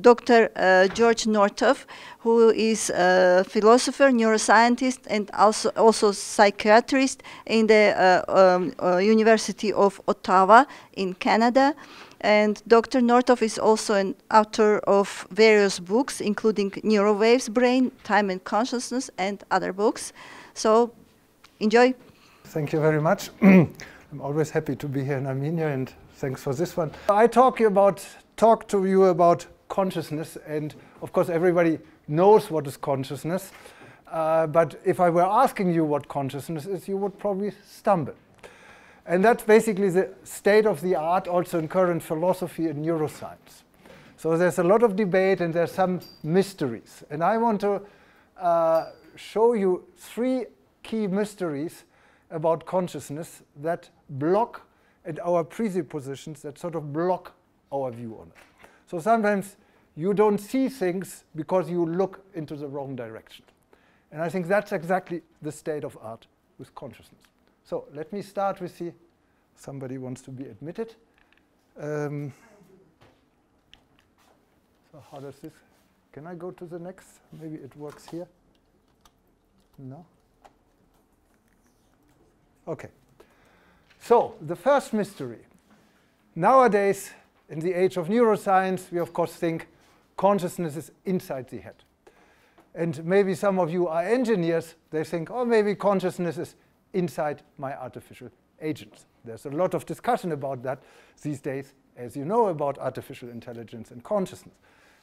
Dr. Uh, George Northoff, who is a philosopher, neuroscientist, and also also psychiatrist in the uh, um, uh, University of Ottawa in Canada. And Dr. Northoff is also an author of various books, including Neurowaves, Brain, Time and Consciousness, and other books. So, enjoy. Thank you very much. I'm always happy to be here in Armenia, and thanks for this one. I talk about talk to you about consciousness, and of course, everybody knows what is consciousness. Uh, but if I were asking you what consciousness is, you would probably stumble. And that's basically the state of the art also in current philosophy and neuroscience. So there's a lot of debate and there's some mysteries. And I want to uh, show you three key mysteries about consciousness that block and our presuppositions that sort of block our view on it. So sometimes you don't see things because you look into the wrong direction. And I think that's exactly the state of art with consciousness. So let me start with the, somebody wants to be admitted. Um, so how does this, can I go to the next? Maybe it works here. No? Okay. So the first mystery. Nowadays, in the age of neuroscience, we of course think consciousness is inside the head. And maybe some of you are engineers, they think, oh, maybe consciousness is inside my artificial agents. There's a lot of discussion about that these days, as you know, about artificial intelligence and consciousness.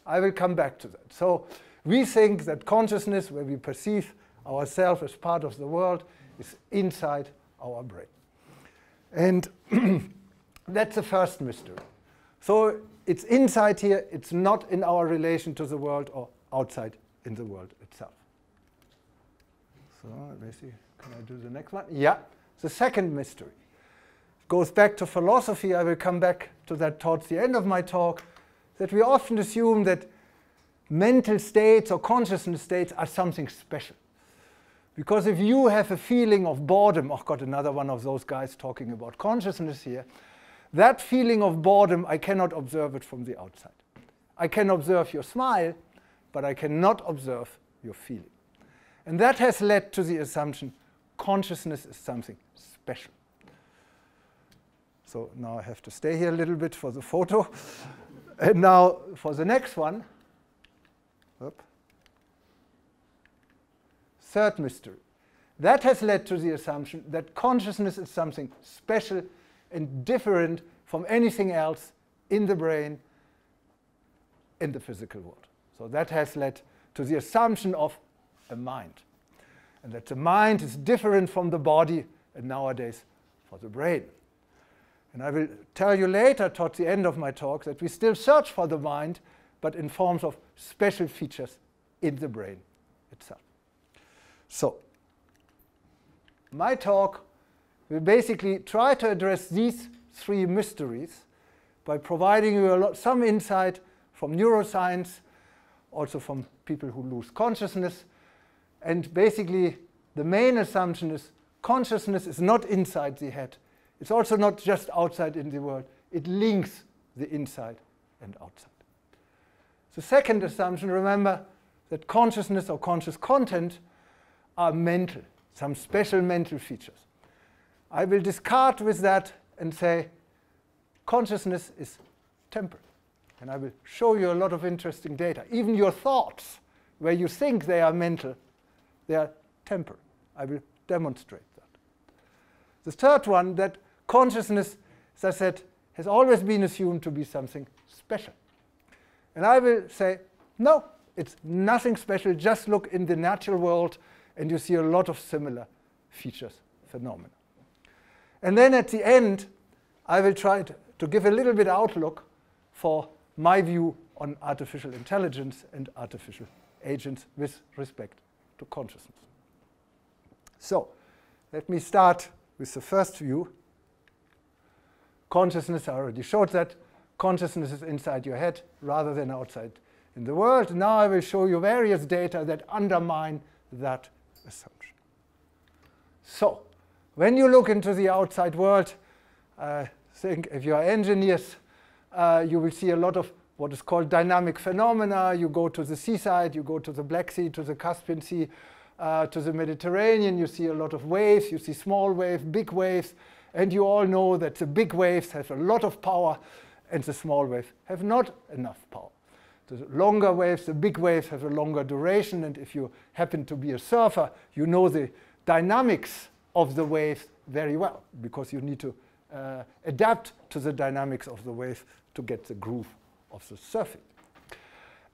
I will come back to that. So we think that consciousness, where we perceive ourselves as part of the world, is inside our brain. And that's the first mystery. So it's inside here, it's not in our relation to the world or outside in the world itself. So let me see, can I do the next one? Yeah, the second mystery. Goes back to philosophy, I will come back to that towards the end of my talk, that we often assume that mental states or consciousness states are something special. Because if you have a feeling of boredom, oh God, another one of those guys talking about consciousness here, that feeling of boredom, I cannot observe it from the outside. I can observe your smile, but I cannot observe your feeling. And that has led to the assumption consciousness is something special. So now I have to stay here a little bit for the photo. and now for the next one. Whoop. Third mystery. That has led to the assumption that consciousness is something special and different from anything else in the brain in the physical world. So that has led to the assumption of a mind. And that the mind is different from the body and nowadays for the brain. And I will tell you later, towards the end of my talk, that we still search for the mind, but in forms of special features in the brain itself. So, my talk will basically try to address these three mysteries by providing you a lot, some insight from neuroscience, also from people who lose consciousness. And basically, the main assumption is consciousness is not inside the head. It's also not just outside in the world. It links the inside and outside. The second assumption, remember that consciousness or conscious content are mental, some special mental features. I will discard with that and say consciousness is temporal. And I will show you a lot of interesting data. Even your thoughts, where you think they are mental, they are temporal. I will demonstrate that. The third one, that consciousness, as I said, has always been assumed to be something special. And I will say, no, it's nothing special. Just look in the natural world and you see a lot of similar features, phenomena. And then at the end, I will try to, give a little bit outlook for my view on artificial intelligence and artificial agents with respect to consciousness. So let me start with the first view. Consciousness, I already showed that. Consciousness is inside your head rather than outside in the world. Now I will show you various data that undermine that assumption. So when you look into the outside world, I uh, think if you are engineers, uh, you will see a lot of what is called dynamic phenomena. You go to the seaside, you go to the Black Sea, to the Caspian Sea, uh, to the Mediterranean, you see a lot of waves, you see small waves, big waves, and you all know that the big waves have a lot of power and the small waves have not enough power. The longer waves, the big waves have a longer duration, and if you happen to be a surfer, you know the dynamics of the waves very well because you need to uh, adapt to the dynamics of the wave to get the groove of the surface.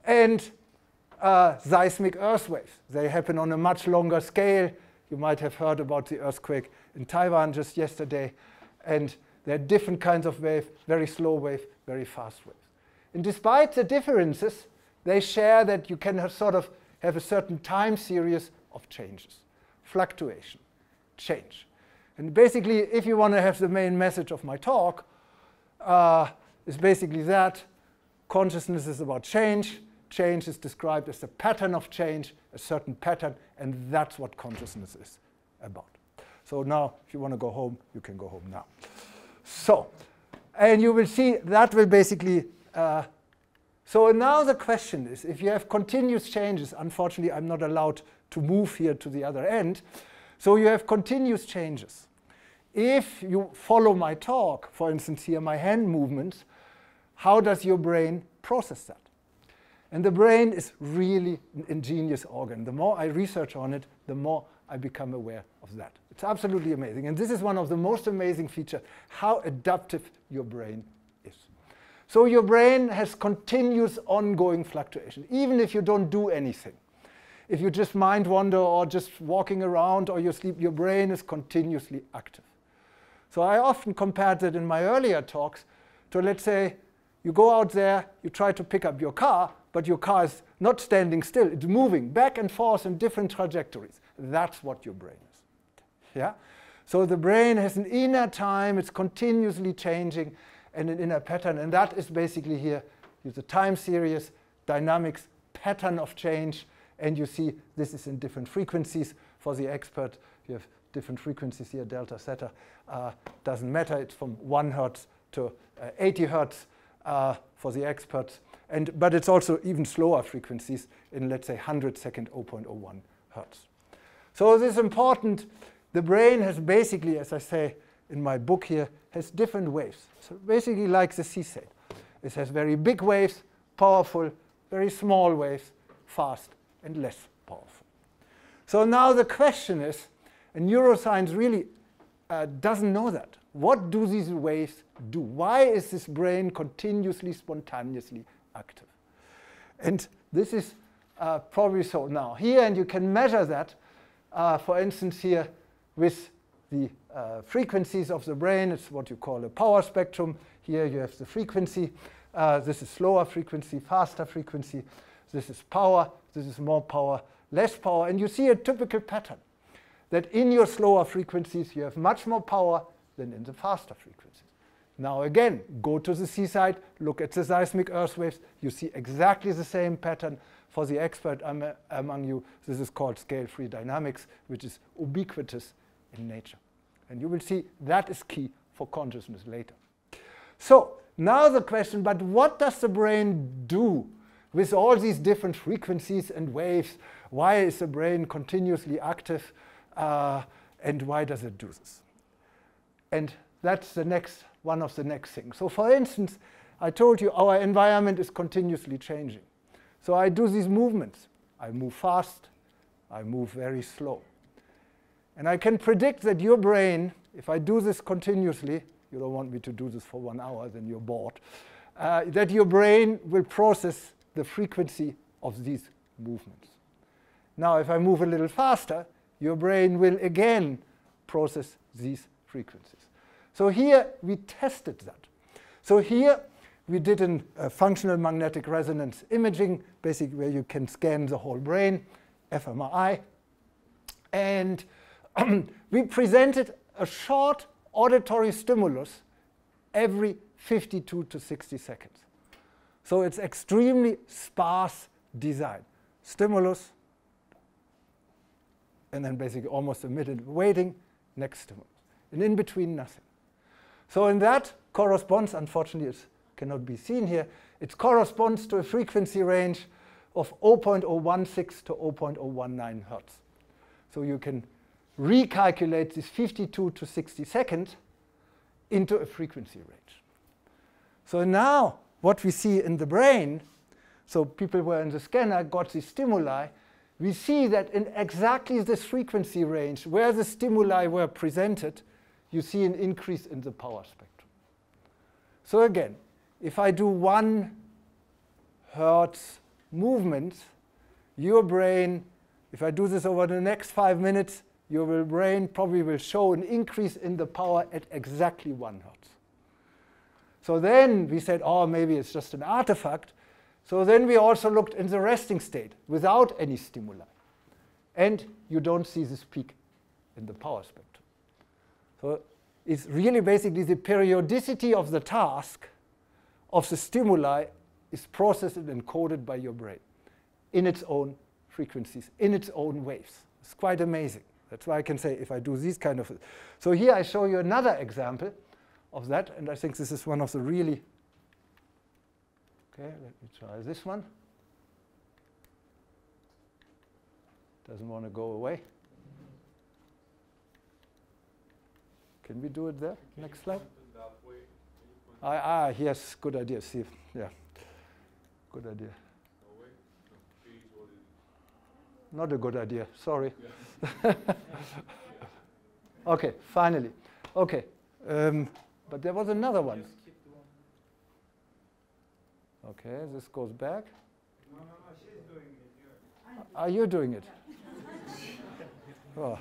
And uh, seismic earth waves. They happen on a much longer scale. You might have heard about the earthquake in Taiwan just yesterday. And there are different kinds of waves, very slow wave, very fast waves. And despite the differences, they share that you can sort of have a certain time series of changes, fluctuation, change. And basically, if you want to have the main message of my talk, uh, is basically that consciousness is about change. Change is described as a pattern of change, a certain pattern, and that's what consciousness is about. So now, if you want to go home, you can go home now. So, and you will see that will basically. Uh, so now the question is, if you have continuous changes, unfortunately, I'm not allowed to move here to the other end. So you have continuous changes. If you follow my talk, for instance, here my hand movements, how does your brain process that? And the brain is really an ingenious organ. The more I research on it, the more I become aware of that. It's absolutely amazing. And this is one of the most amazing features, how adaptive your brain is. So your brain has continuous ongoing fluctuation, even if you don't do anything. If you just mind wander or just walking around or you sleep, your brain is continuously active. So I often compared that in my earlier talks to, let's say, you go out there, you try to pick up your car, but your car is not standing still. It's moving back and forth in different trajectories. That's what your brain is. Yeah? So the brain has an inner time, it's continuously changing, and an inner pattern. And that is basically here the time series, dynamics, pattern of change. And you see this is in different frequencies. For the expert, you have different frequencies here, delta, theta. Uh, doesn't matter, it's from 1 hertz to uh, 80 hertz uh, for the experts. And, but it's also even slower frequencies in, let's say, 100 second 0.01 hertz. So this is important. The brain has basically, as I say in my book here, has different waves. So basically like the seaside. It has very big waves, powerful, very small waves, fast and less powerful. So now the question is, and neuroscience really uh, doesn't know that. What do these waves do? Why is this brain continuously, spontaneously active? And this is uh, probably so now. Here, and you can measure that, uh, for instance, here with the uh, frequencies of the brain. It's what you call a power spectrum. Here you have the frequency. Uh, this is slower frequency, faster frequency. This is power. This is more power, less power. And you see a typical pattern that in your slower frequencies you have much more power than in the faster frequencies. Now again, go to the seaside, look at the seismic earth waves, you see exactly the same pattern. For the expert among you, this is called scale-free dynamics, which is ubiquitous in nature. And you will see that is key for consciousness later. So now the question, but what does the brain do with all these different frequencies and waves? Why is the brain continuously active? Uh, and why does it do this? And that's the next one of the next things. So for instance, I told you our environment is continuously changing. So I do these movements. I move fast, I move very slow. And I can predict that your brain, if I do this continuously, you don't want me to do this for one hour, then you're bored, uh, that your brain will process the frequency of these movements. Now, if I move a little faster, your brain will again process these frequencies. So here we tested that. So here we did a uh, functional magnetic resonance imaging, basically where you can scan the whole brain, fMRI. And we presented a short auditory stimulus every 52 to 60 seconds. So it's extremely sparse design. Stimulus, and then basically almost minute waiting, next stimulus. And in between, nothing. So in that corresponds, unfortunately, it cannot be seen here. It corresponds to a frequency range of 0.016 to 0.019 hertz. So you can recalculate this 52 to 60 seconds into a frequency range. So now what we see in the brain, so people were in the scanner, got the stimuli, we see that in exactly this frequency range where the stimuli were presented, you see an increase in the power spectrum. So again, if I do one hertz movement, your brain, if I do this over the next five minutes, your brain probably will show an increase in the power at exactly one hertz. So then we said, oh, maybe it's just an artifact. So then we also looked in the resting state without any stimuli. And you don't see this peak in the power spectrum. So it's really basically the periodicity of the task of the stimuli is processed and encoded by your brain in its own frequencies, in its own waves. It's quite amazing. That's why I can say if I do these kind of... So here I show you another example of that, and I think this is one of the really... Okay, let me try this one. Doesn't want to go away. Can we do it there? Next slide. Ah, ah, yes, good idea. Steve. yeah, good idea. Not a good idea. Sorry. okay, finally. Okay, um, but there was another one. Okay, this goes back. No, no, no, she's doing it. Are you doing it? Oh.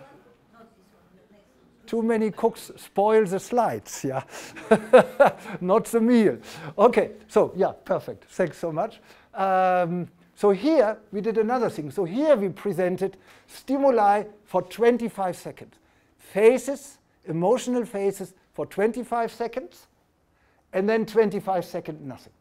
Too many cooks spoil the slides, yeah. Not the meal. Okay, so yeah, perfect. Thanks so much. Um, so here we did another thing. So here we presented stimuli for 25 seconds. Faces, emotional phases for 25 seconds, and then 25 seconds nothing.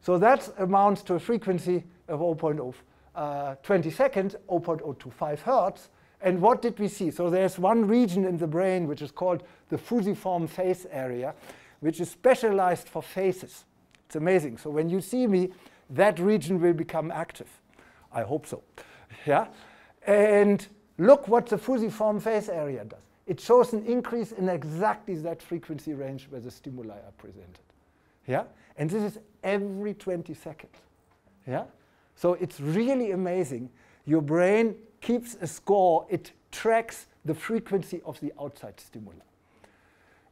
So that amounts to a frequency of 0.0 uh, 20 seconds, 0.025 hertz. And what did we see? So there's one region in the brain which is called the fusiform face area, which is specialized for faces. It's amazing. So when you see me, that region will become active. I hope so. Yeah? And look what the fusiform face area does. It shows an increase in exactly that frequency range where the stimuli are presented. Yeah? And this is every 20 seconds. Yeah? So it's really amazing. Your brain keeps a score. It tracks the frequency of the outside stimuli.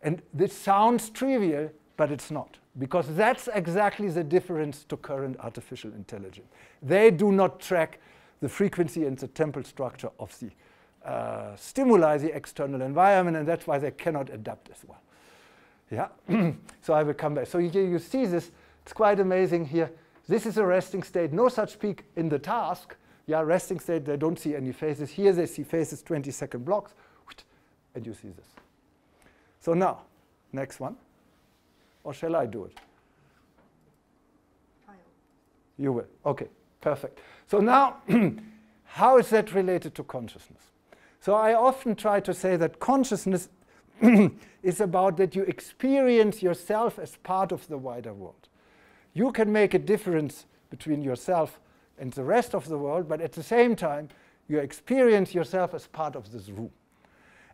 And this sounds trivial, but it's not because that's exactly the difference to current artificial intelligence. They do not track the frequency and the temporal structure of the uh, stimuli, the external environment, and that's why they cannot adapt as well. Yeah, so I will come back. So you, you see this, it's quite amazing here. This is a resting state, no such peak in the task. Yeah, resting state, they don't see any phases. Here they see phases, 20 second blocks, and you see this. So now, next one. Or shall I do it? You will. Okay, perfect. So now, how is that related to consciousness? So I often try to say that consciousness is about that you experience yourself as part of the wider world. You can make a difference between yourself and the rest of the world, but at the same time, you experience yourself as part of this room.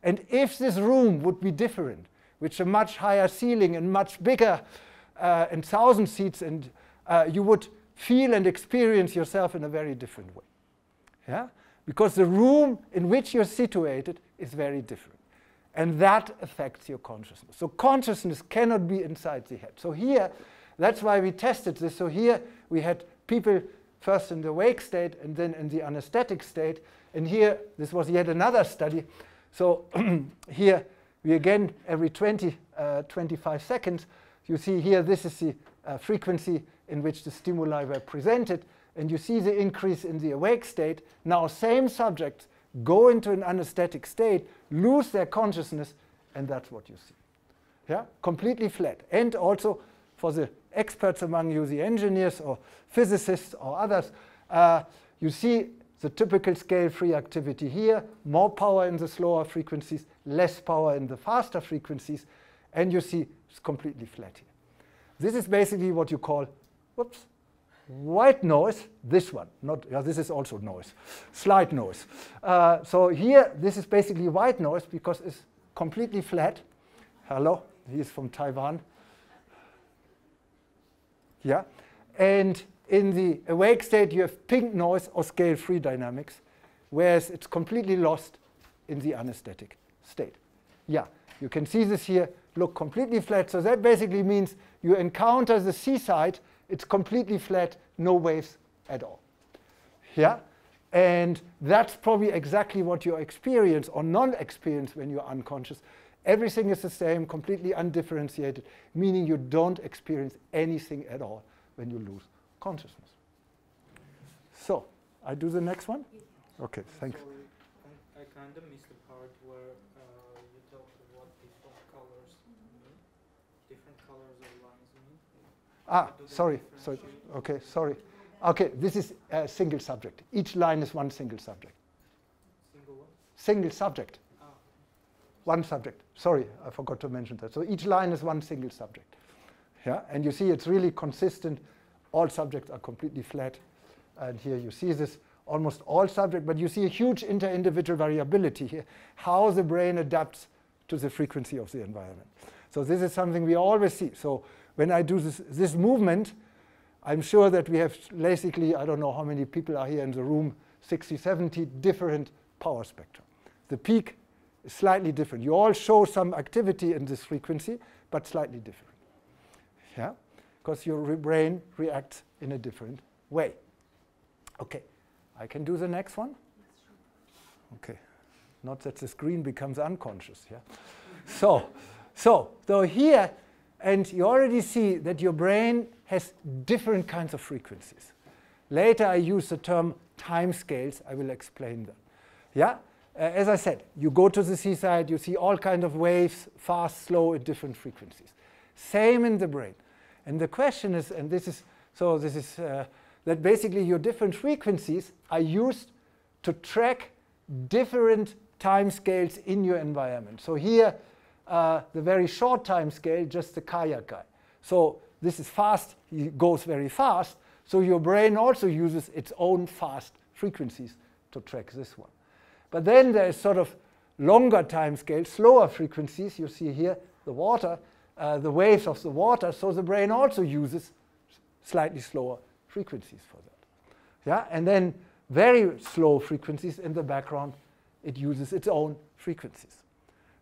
And if this room would be different, with a much higher ceiling and much bigger uh, and thousand seats, and uh, you would feel and experience yourself in a very different way. Yeah? Because the room in which you're situated is very different. And that affects your consciousness. So consciousness cannot be inside the head. So here, that's why we tested this. So here we had people first in the wake state and then in the anesthetic state. And here, this was yet another study. So here we again, every 20, uh, 25 seconds, you see here, this is the uh, frequency in which the stimuli were presented, and you see the increase in the awake state. Now, same subjects go into an anesthetic state, lose their consciousness, and that's what you see. Yeah, completely flat. And also, for the experts among you, the engineers or physicists or others, uh, you see the typical scale-free activity here, more power in the slower frequencies, less power in the faster frequencies, and you see it's completely flat here. This is basically what you call, whoops, white noise, this one, not, yeah, this is also noise, slight noise. Uh, so here, this is basically white noise because it's completely flat. Hello, he's from Taiwan. Yeah, and in the awake state, you have pink noise or scale-free dynamics, whereas it's completely lost in the anesthetic state. Yeah, you can see this here, look completely flat. So that basically means you encounter the seaside, it's completely flat, no waves at all. Yeah, and that's probably exactly what you experience or non-experience when you're unconscious. Everything is the same, completely undifferentiated, meaning you don't experience anything at all when you lose consciousness. So, I do the next one? Okay, thanks. Sorry, I kind of missed the part where uh, you talked about different colors mean, different colors of lines mean. Ah, sorry, sorry, okay, sorry. Okay, this is a single subject. Each line is one single subject. Single one? Single subject, Ah, one subject. Sorry, I forgot to mention that. So each line is one single subject. Yeah, and you see it's really consistent. All subjects are completely flat. And here you see this almost all subject, but you see a huge inter-individual variability here, how the brain adapts to the frequency of the environment. So this is something we always see. So when I do this, this movement, I'm sure that we have basically, I don't know how many people are here in the room, 60, 70 different power spectra. The peak is slightly different. You all show some activity in this frequency, but slightly different. Yeah? Because your brain reacts in a different way. Okay, I can do the next one? Okay, not that the screen becomes unconscious. Yeah. so, so, so here, and you already see that your brain has different kinds of frequencies. Later, I use the term time scales. I will explain them. Yeah. Uh, as I said, you go to the seaside, you see all kinds of waves, fast, slow, at different frequencies. Same in the brain. And the question is, and this is so, this is uh, that basically your different frequencies are used to track different time scales in your environment. So here, uh, the very short time scale, just the kayak guy. So this is fast, he goes very fast. So your brain also uses its own fast frequencies to track this one. But then there is sort of longer time scale, slower frequencies. You see here the water, uh, the waves of the water. So the brain also uses slightly slower frequencies for that. Yeah, and then very slow frequencies in the background, it uses its own frequencies.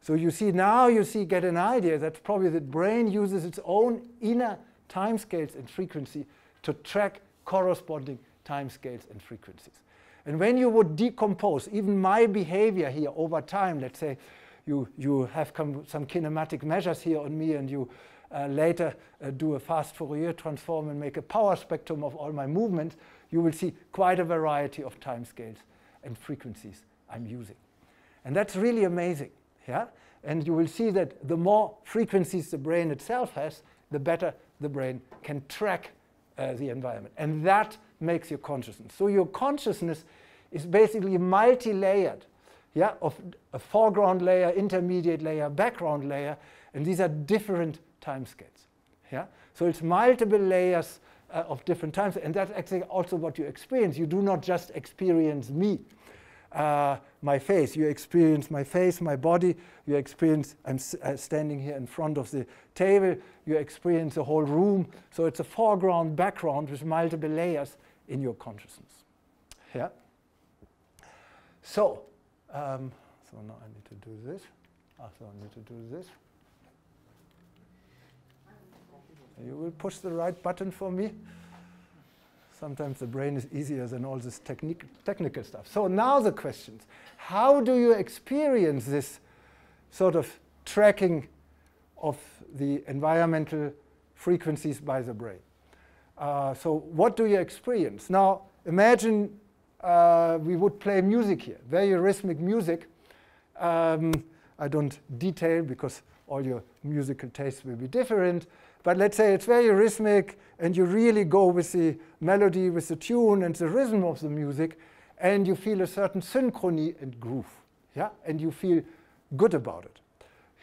So you see now you see get an idea that probably the brain uses its own inner timescales and frequency to track corresponding timescales and frequencies. And when you would decompose even my behavior here over time, let's say you, you have come some kinematic measures here on me and you uh, later uh, do a fast Fourier transform and make a power spectrum of all my movements, you will see quite a variety of timescales and frequencies I'm using. And that's really amazing. Yeah? And you will see that the more frequencies the brain itself has, the better the brain can track uh, the environment. And that makes your consciousness. So your consciousness is basically multi-layered, yeah, of a foreground layer, intermediate layer, background layer, and these are different timescales. Yeah? So it's multiple layers uh, of different times, and that's actually also what you experience. You do not just experience me, uh, my face. You experience my face, my body. You experience I'm uh, standing here in front of the table. You experience the whole room. So it's a foreground, background with multiple layers in your consciousness. Yeah. So, um, so now I need to do this. Ah, so I need to do this. You will push the right button for me. Sometimes the brain is easier than all this technic- technical stuff. So now the questions. How do you experience this sort of tracking of the environmental frequencies by the brain? Uh, so what do you experience? Now imagine uh, we would play music here, very rhythmic music. Um, I don't detail because all your musical tastes will be different. But let's say it's very rhythmic and you really go with the melody, with the tune and the rhythm of the music, and you feel a certain synchrony and groove. Yeah? And you feel good about it.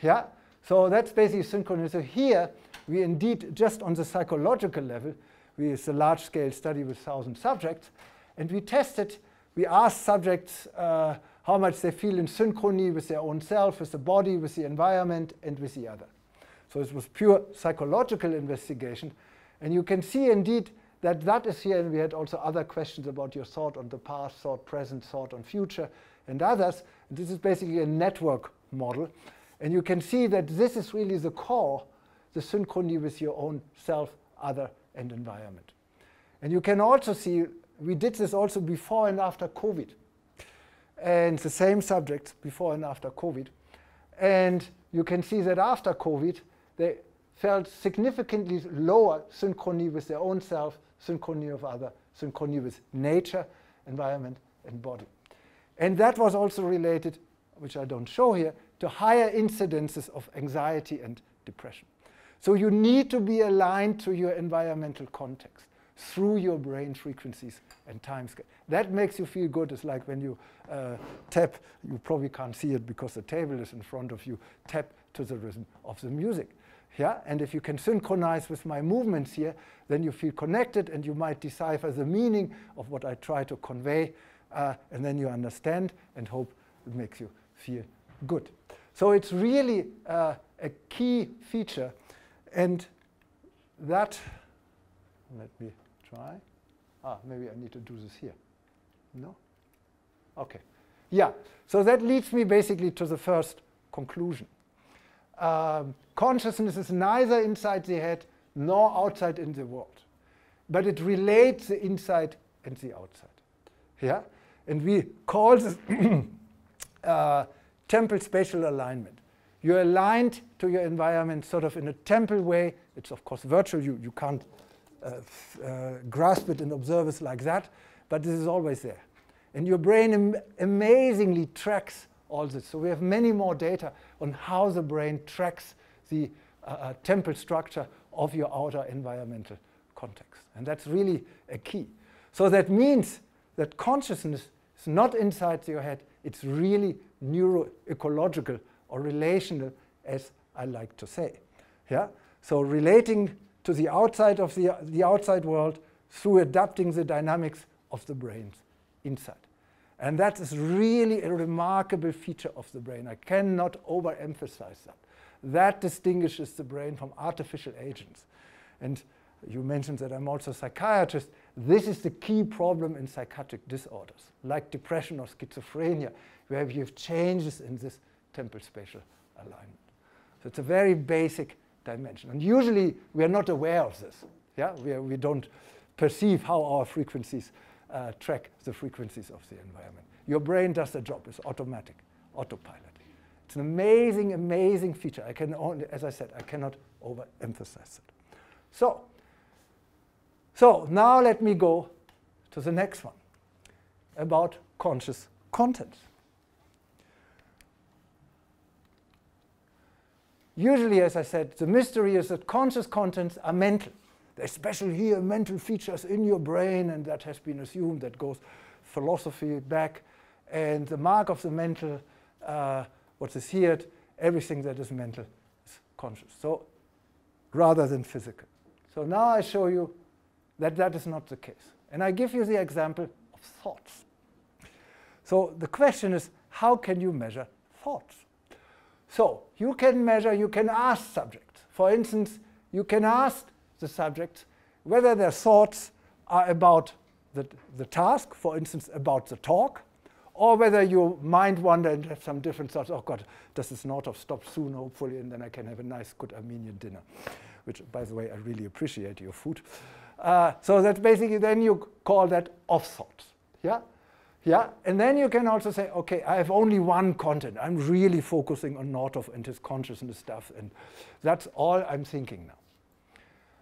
Yeah? So that's basically synchrony. So here we indeed, just on the psychological level, we it's a large-scale study with 1,000 subjects, and we tested, we asked subjects uh, how much they feel in synchrony with their own self, with the body, with the environment, and with the other. So it was pure psychological investigation. And you can see indeed that that is here, and we had also other questions about your thought on the past, thought present, thought on future, and others. And this is basically a network model. And you can see that this is really the core, the synchrony with your own self, other, and environment. And you can also see, we did this also before and after COVID. And the same subjects before and after COVID. And you can see that after COVID, they felt significantly lower synchrony with their own self, synchrony of other, synchrony with nature, environment, and body. And that was also related, which I don't show here, to higher incidences of anxiety and depression. So you need to be aligned to your environmental context through your brain frequencies and time scale. That makes you feel good. It's like when you uh, tap, you probably can't see it because the table is in front of you, tap to the rhythm of the music. Yeah? And if you can synchronize with my movements here, then you feel connected and you might decipher the meaning of what I try to convey. Uh, and then you understand and hope it makes you feel good. So it's really uh, a key feature. And that, let me try. Ah, maybe I need to do this here. No? Okay. Yeah, so that leads me basically to the first conclusion. Um, consciousness is neither inside the head nor outside in the world, but it relates the inside and the outside. Yeah? And we call this uh, temporal spatial alignment. You're aligned to your environment sort of in a temporal way. It's of course virtual, you, you can't uh, uh, grasp it and observe it like that, but this is always there. And your brain am amazingly tracks all this. So we have many more data on how the brain tracks the uh, uh, temporal structure of your outer environmental context. And that's really a key. So that means that consciousness is not inside your head, it's really neuroecological or relational, as I like to say. Yeah? So relating to the outside of the, the outside world through adapting the dynamics of the brains inside. And that is really a remarkable feature of the brain. I cannot overemphasize that. That distinguishes the brain from artificial agents. And you mentioned that I'm also a psychiatrist. This is the key problem in psychiatric disorders, like depression or schizophrenia, where you have changes in this temporal spatial alignment. So it's a very basic dimension. And usually we are not aware of this. Yeah? We, are, we don't perceive how our frequencies uh, track the frequencies of the environment. Your brain does the job, it's automatic, autopilot. It's an amazing, amazing feature. I can only, as I said, I cannot overemphasize it. So, so now let me go to the next one about conscious content. Usually, as I said, the mystery is that conscious contents are mental. Special here mental features in your brain, and that has been assumed. That goes philosophy back. And the mark of the mental, uh, what is here, everything that is mental is conscious. So rather than physical. So now I show you that that is not the case. And I give you the example of thoughts. So the question is, how can you measure thoughts? So you can measure, you can ask subjects. For instance, you can ask the subjects whether their thoughts are about the, the task, for instance, about the talk, or whether you mind wander and have some different thoughts. Oh God, does this Northoff stop soon, hopefully, and then I can have a nice, good Armenian dinner, which, by the way, I really appreciate your food. Uh, so that basically then you call that off thoughts. Yeah? Yeah, and then you can also say, okay, I have only one content. I'm really focusing on Northoff and his consciousness stuff, and that's all I'm thinking now.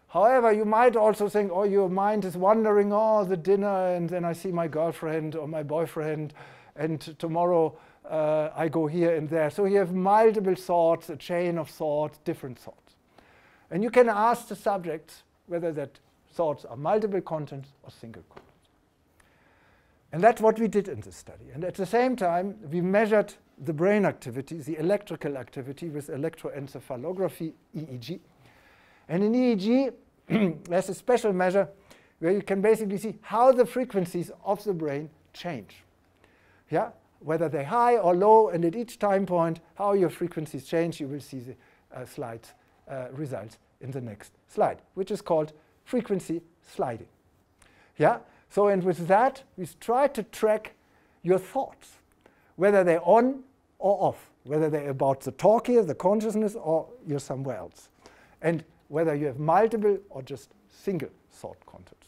However, you might also think, oh, your mind is wandering, oh, the dinner, and then I see my girlfriend or my boyfriend, and tomorrow uh, I go here and there. So you have multiple thoughts, a chain of thoughts, different thoughts. And you can ask the subjects whether that thoughts are multiple contents or single contents. And that's what we did in this study. And at the same time, we measured the brain activity, the electrical activity with electroencephalography, EEG. And in EEG, there's a special measure where you can basically see how the frequencies of the brain change. Yeah, whether they're high or low, and at each time point, how your frequencies change, you will see the uh, slides uh, results in the next slide, which is called frequency sliding. Yeah, so and with that, we try to track your thoughts, whether they're on or off, whether they're about the talk here, the consciousness, or you're somewhere else. And whether you have multiple or just single thought contents.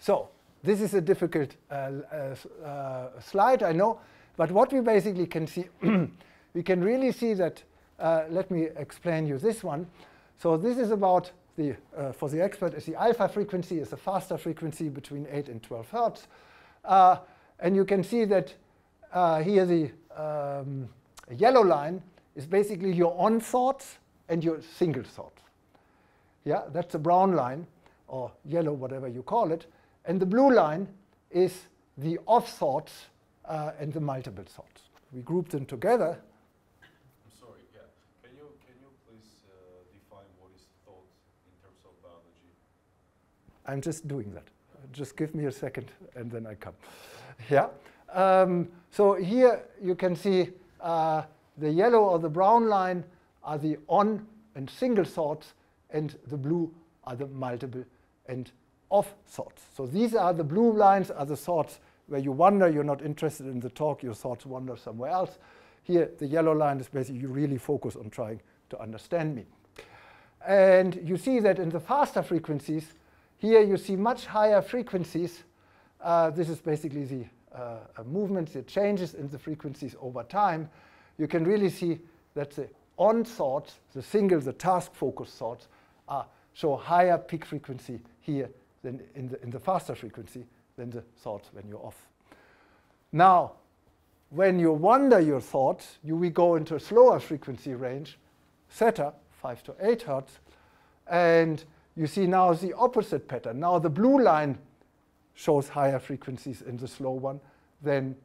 So this is a difficult uh, uh, uh, slide, I know, but what we basically can see, we can really see that, uh, let me explain you this one. So this is about the, uh, for the expert, is the alpha frequency, is a faster frequency between 8 and 12 hertz. Uh, and you can see that here the um, yellow line is basically your on thoughts and your single thought. Yeah, that's the brown line, or yellow, whatever you call it. And the blue line is the off thoughts uh, and the multiple thoughts. We group them together. I'm sorry, yeah. Can you, can you please uh, define what is thought in terms of biology? I'm just doing that. Just give me a second and then I come. Yeah. Um, so here you can see uh, the yellow or the brown line are the on and single thoughts, and the blue are the multiple and off thoughts. So these are the blue lines are the thoughts where you wonder, you're not interested in the talk, your thoughts wander somewhere else. Here, the yellow line is basically you really focus on trying to understand me. And you see that in the faster frequencies, here you see much higher frequencies. Uh, this is basically the uh, movement, the changes in the frequencies over time. You can really see that the on thoughts, the single, the task-focused thoughts, show higher peak frequency here than in the, in the faster frequency than the thoughts when you're off. Now, when you wander your thoughts, you we go into a slower frequency range, theta, 5 to 8 hertz, and you see now the opposite pattern. Now the blue line shows higher frequencies in the slow one than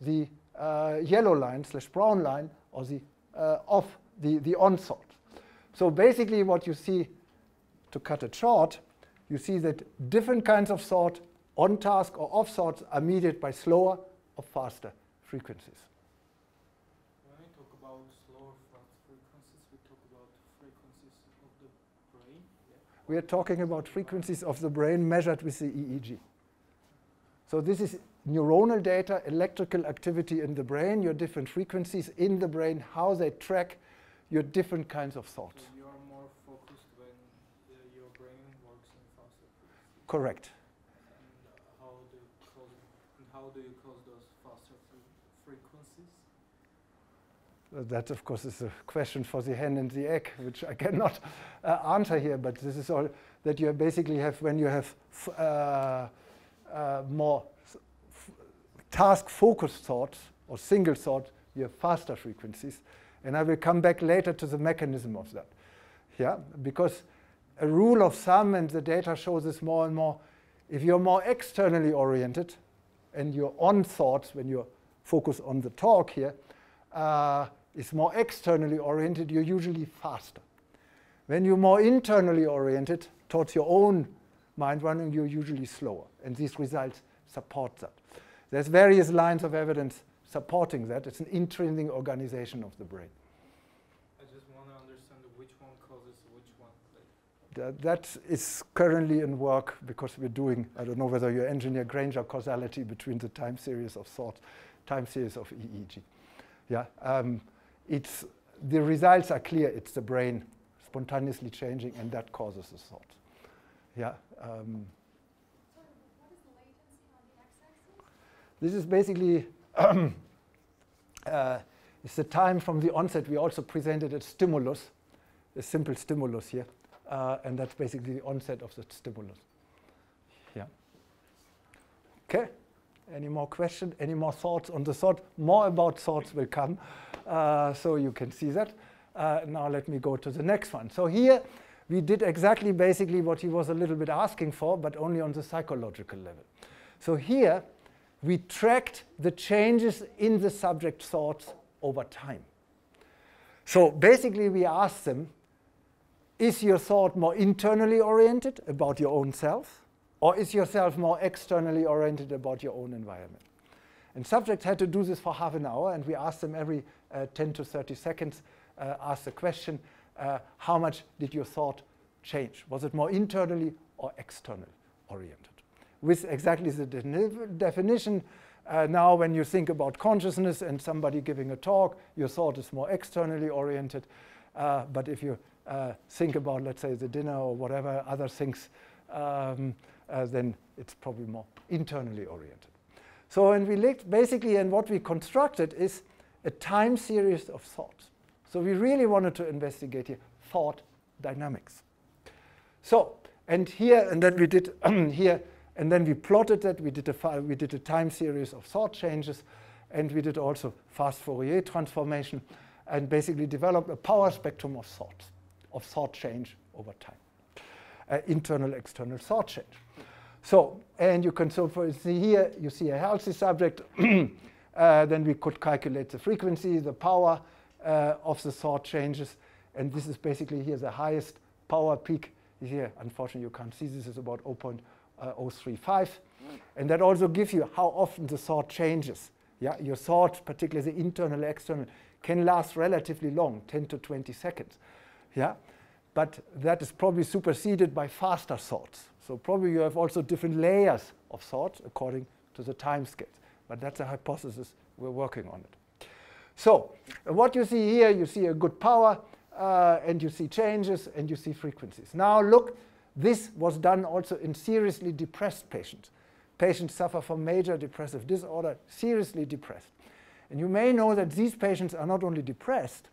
the uh, yellow line slash brown line or the uh, off the, the onset. So basically what you see, to cut it short, you see that different kinds of thought, on task or off thoughts, are mediated by slower or faster frequencies. When we talk about slower frequencies, we talk about frequencies of the brain? Yeah. We are talking about frequencies of the brain measured with the EEG. So this is neuronal data, electrical activity in the brain, your different frequencies in the brain, how they track your different kinds of thoughts. So you are more focused when uh, your brain works in faster frequencies. Correct. And how do you cause, and how do you cause those faster frequencies? Uh, that, of course, is a question for the hen and the egg, which I cannot uh, answer here. But this is all that you basically have when you have uh, uh, more task-focused thoughts or single thought, you have faster frequencies. And I will come back later to the mechanism of that. Yeah, because a rule of thumb, and the data shows this more and more, if you're more externally oriented and your on thoughts, when you focus on the talk here, uh, is more externally oriented, you're usually faster. When you're more internally oriented towards your own mind running, you're usually slower. And these results support that. There's various lines of evidence supporting that. It's an intrinsic organization of the brain. I just want to understand which one causes which one. That, that is currently in work because we're doing, I don't know whether you engineer Granger causality between the time series of thought, time series of EEG. Yeah, um, it's, the results are clear. It's the brain spontaneously changing and that causes the thought. Yeah. Um, this is basically uh, it's the time from the onset. We also presented a stimulus, a simple stimulus here, uh, and that's basically the onset of the stimulus. Yeah. Okay. Any more questions? Any more thoughts on the thought? More about thoughts will come, uh, so you can see that. Uh, now let me go to the next one. So here we did exactly basically what he was a little bit asking for, but only on the psychological level. So here we tracked the changes in the subject's thoughts over time. So basically, we asked them, is your thought more internally oriented about your own self, or is yourself more externally oriented about your own environment? And subjects had to do this for half an hour, and we asked them every uh, 10 to 30 seconds, uh, ask the question, uh, how much did your thought change? Was it more internally or externally oriented? With exactly the de definition, uh, now when you think about consciousness and somebody giving a talk, your thought is more externally oriented. Uh, but if you uh, think about, let's say, the dinner or whatever other things, um, uh, then it's probably more internally oriented. So when we looked basically and what we constructed is a time series of thoughts. So we really wanted to investigate here thought dynamics. So, and here, and then we did here, and then we plotted that, we did, a, we did a time series of thought changes, and we did also fast Fourier transformation, and basically developed a power spectrum of thoughts, of thought change over time. Uh, internal, external thought change. So, and you can so for see here, you see a healthy subject, uh, then we could calculate the frequency, the power uh, of the thought changes, and this is basically here the highest power peak here. Unfortunately, you can't see this is about 0.035, and that also gives you how often the thought changes. Yeah, your thought, particularly the internal, external, can last relatively long, 10 to 20 seconds. Yeah, but that is probably superseded by faster thoughts. So probably you have also different layers of thoughts according to the time scales. But that's a hypothesis. We're working on it. So what you see here, you see a good power, uh, and you see changes, and you see frequencies. Now look, this was done also in seriously depressed patients. Patients suffer from major depressive disorder, seriously depressed. And you may know that these patients are not only depressed,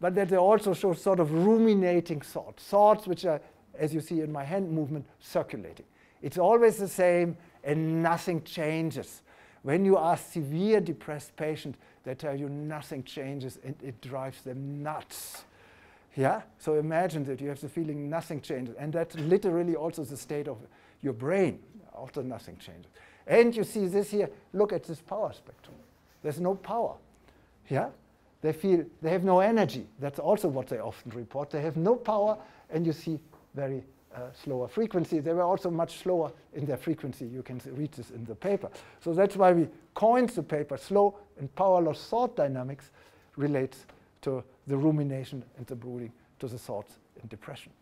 but that they also show sort of ruminating thoughts, thoughts which are, as you see in my hand movement, circulating. It's always the same and nothing changes. When you ask severe depressed patients, they tell you nothing changes and it drives them nuts. Yeah? So imagine that you have the feeling nothing changes. And that's literally also the state of your brain. Also nothing changes. And you see this here, look at this power spectrum. There's no power. Yeah? They feel they have no energy. That's also what they often report. They have no power, and you see very uh, slower frequency. They were also much slower in their frequency. You can read this in the paper. So that's why we coined the paper Slow and Powerless Thought Dynamics relates to the rumination and the brooding to the thoughts and depression.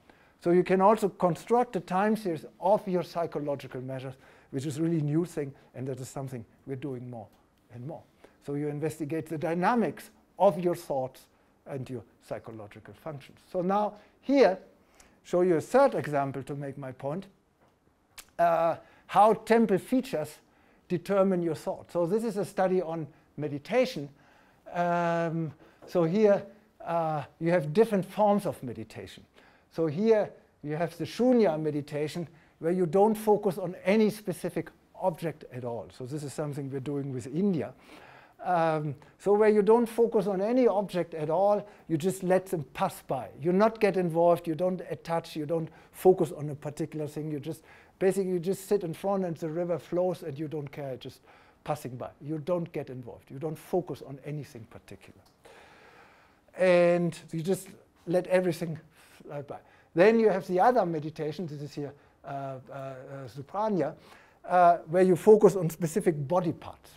So you can also construct a time series of your psychological measures, which is really new thing, and that is something we're doing more and more. So you investigate the dynamics of your thoughts and your psychological functions. So now here, show you a third example to make my point, uh, how temporal features determine your thought. So this is a study on meditation. Um, so here uh, you have different forms of meditation. So here you have the shunya meditation where you don't focus on any specific object at all. So this is something we're doing with India. Um, so where you don't focus on any object at all, you just let them pass by. You not get involved, you don't attach, you don't focus on a particular thing. You just basically you just sit in front and the river flows and you don't care, just passing by. You don't get involved. You don't focus on anything particular. And you just let everything fly by. Then you have the other meditation, this is here, uh, uh, uh, Supranya, uh, where you focus on specific body parts.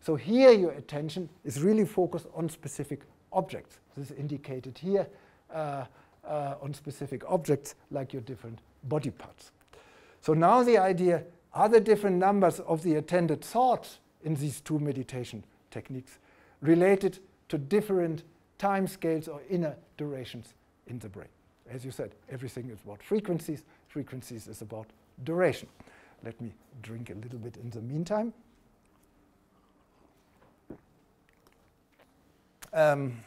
So here your attention is really focused on specific objects. This is indicated here uh, uh, on specific objects like your different body parts. So now the idea, are the different numbers of the attended thoughts in these two meditation techniques related to different time scales or inner durations in the brain? As you said, everything is about frequencies. Frequencies is about duration. Let me drink a little bit in the meantime. Um,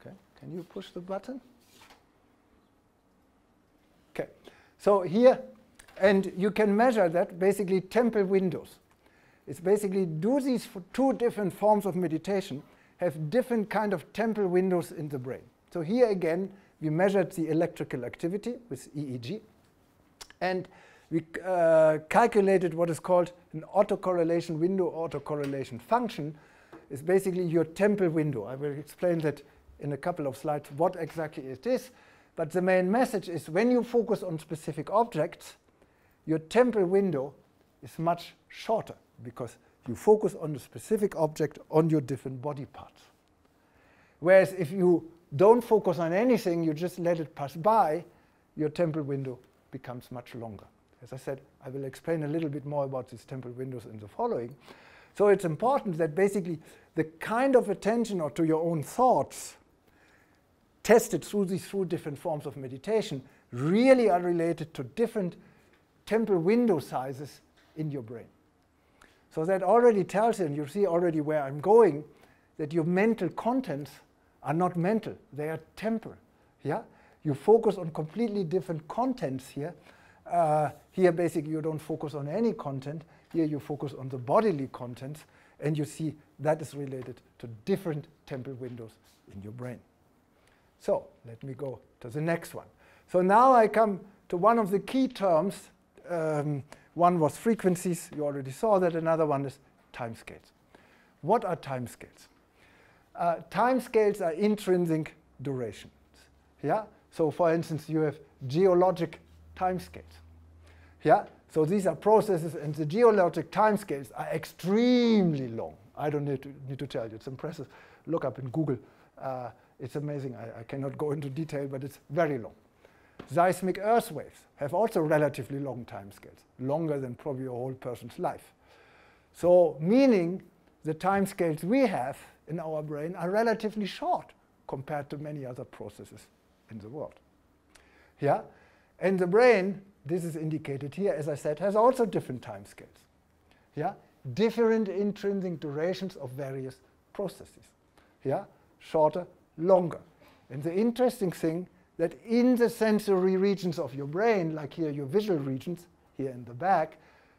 okay, can you push the button? Okay, so here, and you can measure that basically temporal windows. It's basically do these two different forms of meditation have different kind of temporal windows in the brain. So here again, we measured the electrical activity with EEG. And we uh, calculated what is called an autocorrelation window autocorrelation function, It's basically your temporal window. I will explain that in a couple of slides what exactly it is. But the main message is when you focus on specific objects, your temporal window is much shorter because you focus on the specific object on your different body parts. Whereas if you don't focus on anything, you just let it pass by, your temporal window becomes much longer. As I said, I will explain a little bit more about these temporal windows in the following. So it's important that basically the kind of attention or to your own thoughts tested through these two different forms of meditation really are related to different temporal window sizes in your brain. So that already tells you, and you see already where I'm going, that your mental contents are not mental, they are temporal. Yeah? You focus on completely different contents here. Uh, here, basically, you don't focus on any content. Here, you focus on the bodily contents, and you see that is related to different temporal windows in your brain. So, let me go to the next one. So, now I come to one of the key terms. Um, one was frequencies, you already saw that. Another one is timescales. What are timescales? Uh, timescales are intrinsic durations. Yeah? So for instance, you have geologic timescales. Yeah? So these are processes, and the geologic timescales are extremely long. I don't need to, need to tell you, it's impressive. Look up in Google. Uh, it's amazing. I, I, cannot go into detail, but it's very long. Seismic earth waves have also relatively long timescales, longer than probably a whole person's life. So meaning the timescales we have in our brain are relatively short compared to many other processes in the world. Yeah? And the brain, this is indicated here, as I said, has also different time scales. Yeah? Different intrinsic durations of various processes. Yeah? Shorter, longer. And the interesting thing that in the sensory regions of your brain, like here your visual regions, here in the back,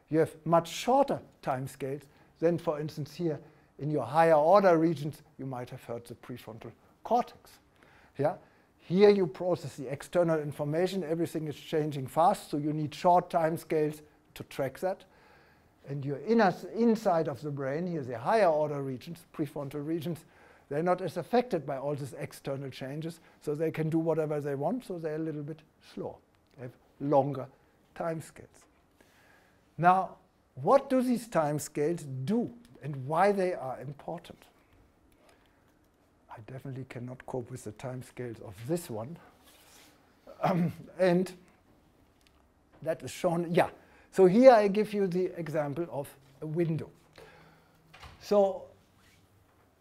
you have much shorter time scales than, for instance, here in your higher order regions, you might have heard the prefrontal cortex. Yeah? Here you process the external information, everything is changing fast, so you need short time scales to track that. And your inner inside of the brain, here the higher order regions, prefrontal regions, they're not as affected by all these external changes, so they can do whatever they want, so they're a little bit slower. They have longer time scales. Now, what do these time scales do and why they are important. I definitely cannot cope with the time scales of this one. Um, and that is shown, yeah. So here I give you the example of a window. So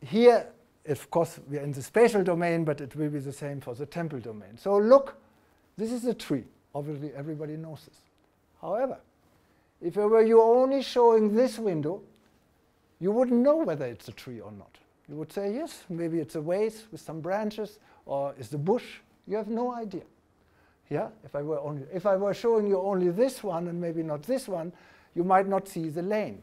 here, of course, we are in the spatial domain, but it will be the same for the temporal domain. So look, this is a tree. Obviously, everybody knows this. However, if I were you only showing this window, you wouldn't know whether it's a tree or not. You would say, yes, maybe it's a vase with some branches, or it's a bush. You have no idea. Yeah, if I were only if I were showing you only this one and maybe not this one, you might not see the lane.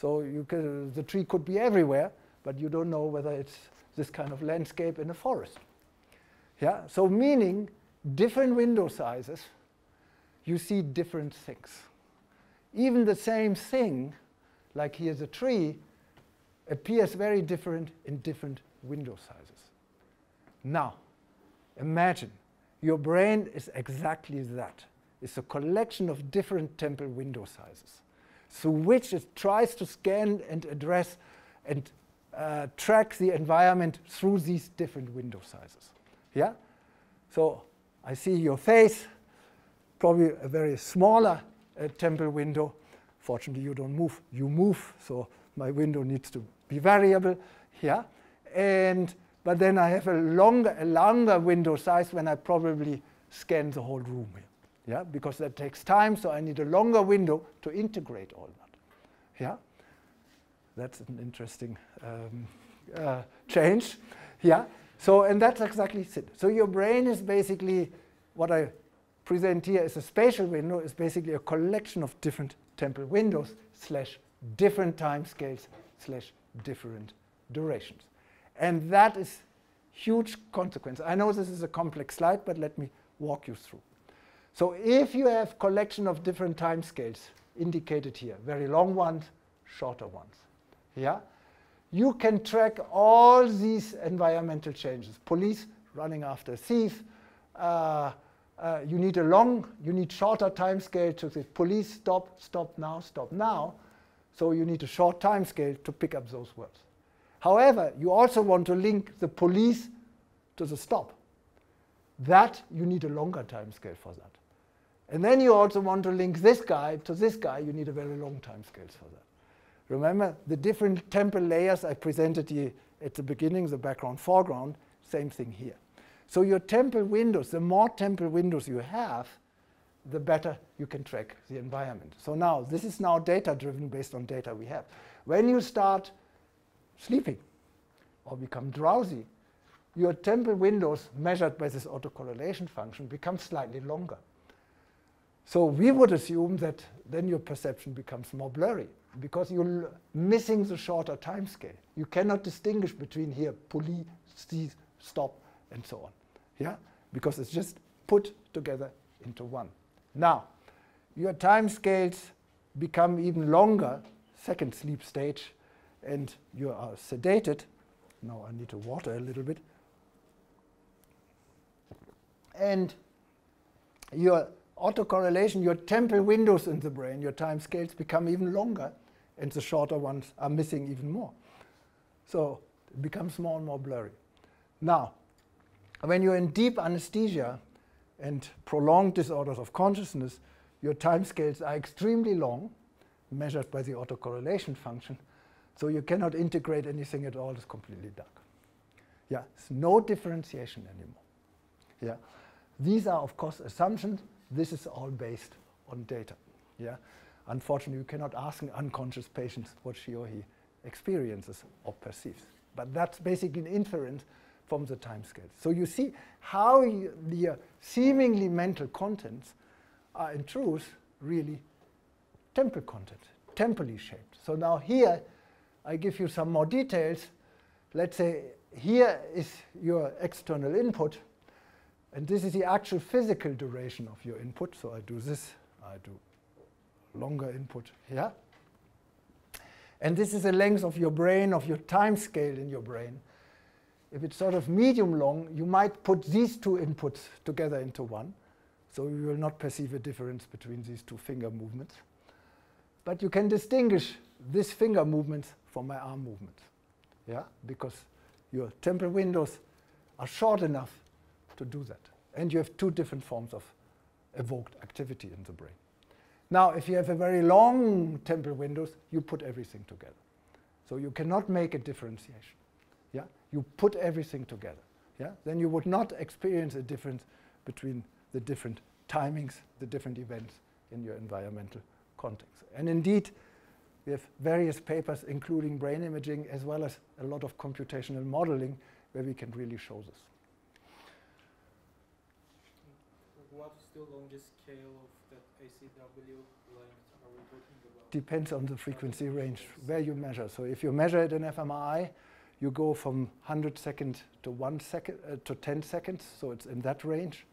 So you could, the tree could be everywhere, but you don't know whether it's this kind of landscape in a forest. Yeah, so meaning different window sizes, you see different things. Even the same thing like here's a tree, appears very different in different window sizes. Now, imagine your brain is exactly that. It's a collection of different temporal window sizes through which it tries to scan and address and uh, track the environment through these different window sizes. Yeah? So I see your face, probably a very smaller uh, temporal window, Fortunately, you don't move, you move, so my window needs to be variable here. And, but then I have a longer, a longer window size when I probably scan the whole room here. Yeah, because that takes time, so I need a longer window to integrate all that. Yeah, that's an interesting um, uh, change. Yeah, so and that's exactly it. So your brain is basically what I present here is a spatial window is basically a collection of different temporal windows slash different time scales slash different durations. And that is huge consequence. I know this is a complex slide, but let me walk you through. So if you have collection of different time scales indicated here, very long ones, shorter ones, yeah, you can track all these environmental changes. Police running after thief. Uh, uh, you need a long, you need shorter time scale to say police stop, stop now, stop now. So you need a short time scale to pick up those words. However, you also want to link the police to the stop. That you need a longer time scale for that. And then you also want to link this guy to this guy, you need a very long time scales for that. Remember the different temporal layers I presented you at the beginning, the background, foreground, same thing here. So your temporal windows, the more temporal windows you have, the better you can track the environment. So now, this is now data driven based on data we have. When you start sleeping or become drowsy, your temporal windows measured by this autocorrelation function become slightly longer. So we would assume that then your perception becomes more blurry because you're missing the shorter time scale. You cannot distinguish between here, police, stop, and so on. Yeah? Because it's just put together into one. Now, your time scales become even longer, second sleep stage, and you are sedated. Now I need to water a little bit. And your autocorrelation, your temporal windows in the brain, your time scales become even longer, and the shorter ones are missing even more. So it becomes more and more blurry. Now, when you're in deep anesthesia and prolonged disorders of consciousness, your time scales are extremely long, measured by the autocorrelation function, so you cannot integrate anything at all, it's completely dark. Yeah, it's no differentiation anymore. Yeah, These are, of course, assumptions. This is all based on data. Yeah, Unfortunately, you cannot ask an unconscious patient what she or he experiences or perceives. But that's basically an inference from the time scales. So you see how you, the uh, seemingly mental contents are in truth really temporal content, temporally shaped. So now here I give you some more details. Let's say here is your external input, and this is the actual physical duration of your input. So I do this, I do longer input here. And this is the length of your brain, of your time scale in your brain. If it's sort of medium long, you might put these two inputs together into one. So you will not perceive a difference between these two finger movements. But you can distinguish this finger movement from my arm movement. Yeah, because your temporal windows are short enough to do that. And you have two different forms of evoked activity in the brain. Now, if you have a very long temporal windows, you put everything together. So you cannot make a differentiation. Yeah? You put everything together. Yeah? Then you would not experience a difference between the different timings, the different events in your environmental context. And indeed, we have various papers, including brain imaging, as well as a lot of computational modeling, where we can really show this. What is the longest scale of Depends on the frequency range where you measure. So if you measure it in fMRI, you go from 100 seconds to one second uh, to 10 seconds, so it's in that range.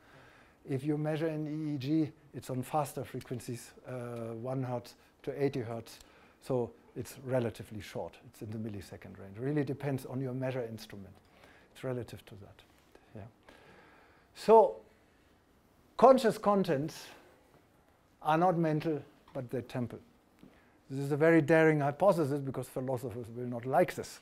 If you measure in EEG, it's on faster frequencies, uh, 1 hertz to 80 hertz. So it's relatively short. It's in the millisecond range. Really depends on your measure instrument. It's relative to that. Yeah. So conscious contents are not mental, but they're temporal. This is a very daring hypothesis because philosophers will not like this.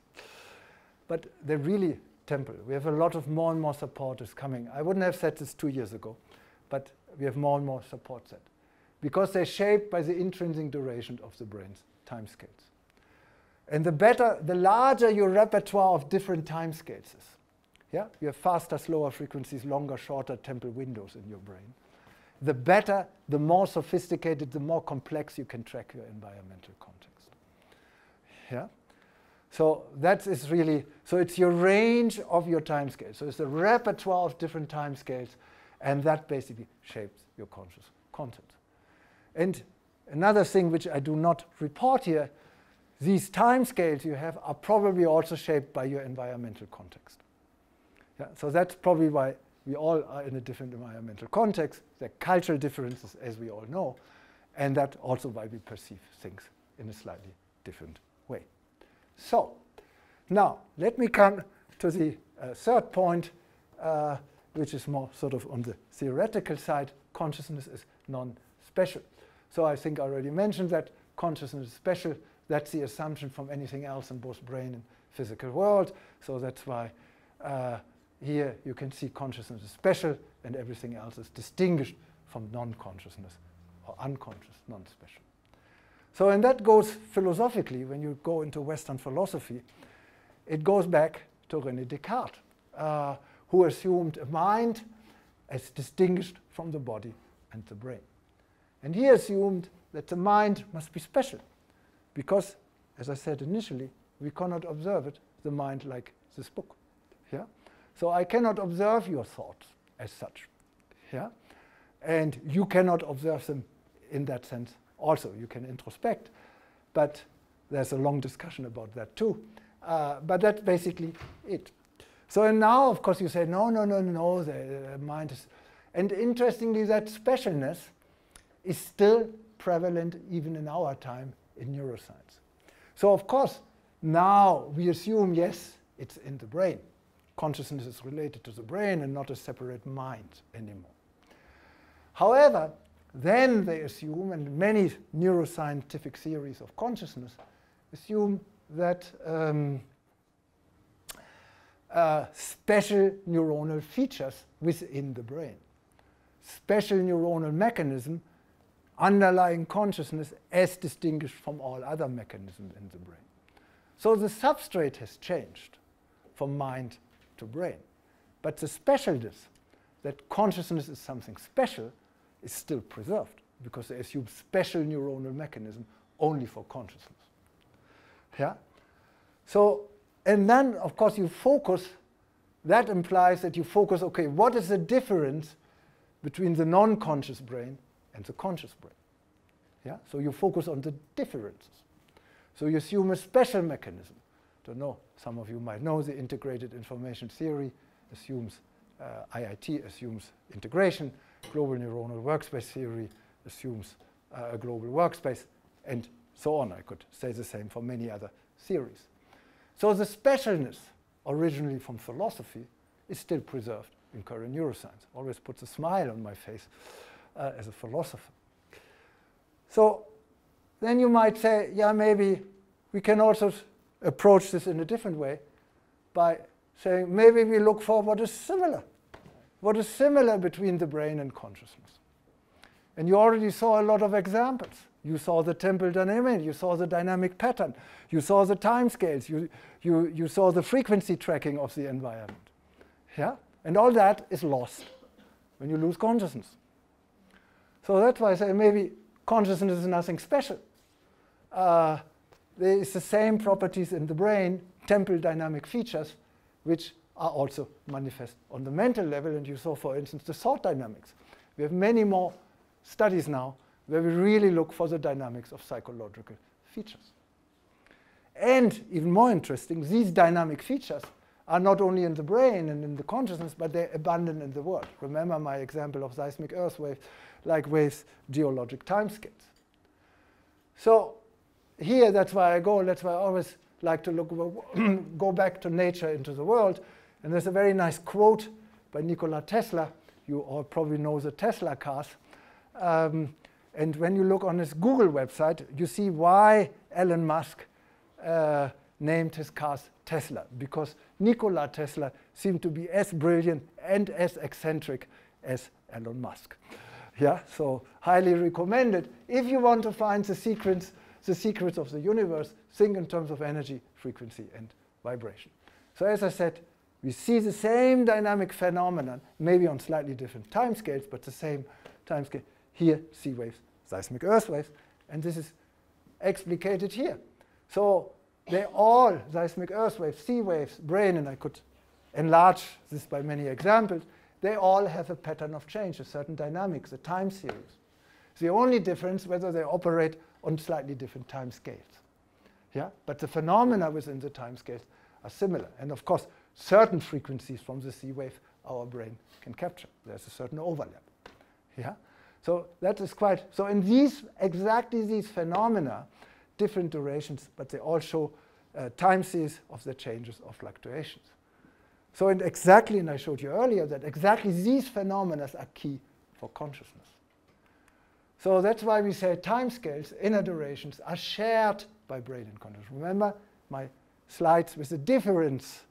But they're really temporal. We have a lot of more and more supporters coming. I wouldn't have said this two years ago, but we have more and more support set because they're shaped by the intrinsic duration of the brain's time scales. And the better, the larger your repertoire of different time scales is. Yeah? You have faster, slower frequencies, longer, shorter temporal windows in your brain. The better, the more sophisticated, the more complex you can track your environmental context. Yeah? So that is really, so it's your range of your time scales. So it's a repertoire of different time scales, and that basically shapes your conscious content. And another thing which I do not report here, these time scales you have are probably also shaped by your environmental context. Yeah, so that's probably why we all are in a different environmental context. There are cultural differences, as we all know, and that also why we perceive things in a slightly different way. So, Now, let me come to the uh, third point, uh, which is more sort of on the theoretical side. Consciousness is non-special. So I think I already mentioned that consciousness is special. That's the assumption from anything else in both brain and physical world. So that's why uh, here you can see consciousness is special and everything else is distinguished from non-consciousness or unconscious, non-special. So and that goes philosophically, when you go into Western philosophy, it goes back to René Descartes, uh, who assumed a mind as distinguished from the body and the brain. And he assumed that the mind must be special, because, as I said initially, we cannot observe it, the mind like this book. So I cannot observe your thoughts as such. Yeah? And you cannot observe them in that sense also. You can introspect, but there's a long discussion about that too. Uh, but that's basically it. So now, of course, you say, no, no, no, no, the mind is... And interestingly, that specialness is still prevalent even in our time in neuroscience. So of course, now we assume, yes, it's in the brain. Consciousness is related to the brain and not a separate mind anymore. However, then they assume, and many neuroscientific theories of consciousness assume that um, uh, special neuronal features within the brain, special neuronal mechanism underlying consciousness as distinguished from all other mechanisms in the brain. So the substrate has changed from mind to brain. But the specialness, that consciousness is something special, is still preserved because they assume special neuronal mechanism only for consciousness. Yeah? So, and then of course you focus, that implies that you focus, okay, what is the difference between the non-conscious brain and the conscious brain? Yeah? So you focus on the differences. So you assume a special mechanism. Don't know, some of you might know the integrated information theory assumes, uh, IIT assumes integration, global neuronal workspace theory assumes uh, a global workspace, and so on. I could say the same for many other theories. So the specialness, originally from philosophy, is still preserved in current neuroscience. Always puts a smile on my face uh, as a philosopher. So then you might say, yeah, maybe we can also approach this in a different way by saying maybe we look for what is similar. What is similar between the brain and consciousness? And you already saw a lot of examples. You saw the temporal dynamic, you saw the dynamic pattern, you saw the time scales, you, you, you saw the frequency tracking of the environment. Yeah? And all that is lost when you lose consciousness. So that's why I say maybe consciousness is nothing special. Uh, there is the same properties in the brain, temporal dynamic features, which are also manifest on the mental level. And you saw, for instance, the thought dynamics. We have many more studies now where we really look for the dynamics of psychological features. And even more interesting, these dynamic features are not only in the brain and in the consciousness, but they're abundant in the world. Remember my example of seismic earth waves, like waves, geologic timescales. So here, that's why I go, that's why I always like to look, go back to nature, into the world. And there's a very nice quote by Nikola Tesla. You all probably know the Tesla cars. Um, and when you look on his Google website, you see why Elon Musk uh, named his cars Tesla, because Nikola Tesla seemed to be as brilliant and as eccentric as Elon Musk. Yeah, so highly recommended. If you want to find the secrets, the secrets of the universe, think in terms of energy, frequency, and vibration. So as I said, we see the same dynamic phenomenon, maybe on slightly different time scales, but the same time scale. Here, sea waves, seismic earth waves, and this is explicated here. So they all, seismic earth waves, sea waves, brain, and I could enlarge this by many examples, they all have a pattern of change, a certain dynamics, a time series. The only difference whether they operate on slightly different time scales. Yeah? But the phenomena within the time scales are similar. And of course, certain frequencies from the sea wave our brain can capture. There's a certain overlap. Yeah? So that is quite, so in these, exactly these phenomena, different durations, but they all show uh, time series of the changes of fluctuations. So and exactly, and I showed you earlier that exactly these phenomena are key for consciousness. So that's why we say timescales, inner durations, are shared by brain and consciousness. Remember my slides with the difference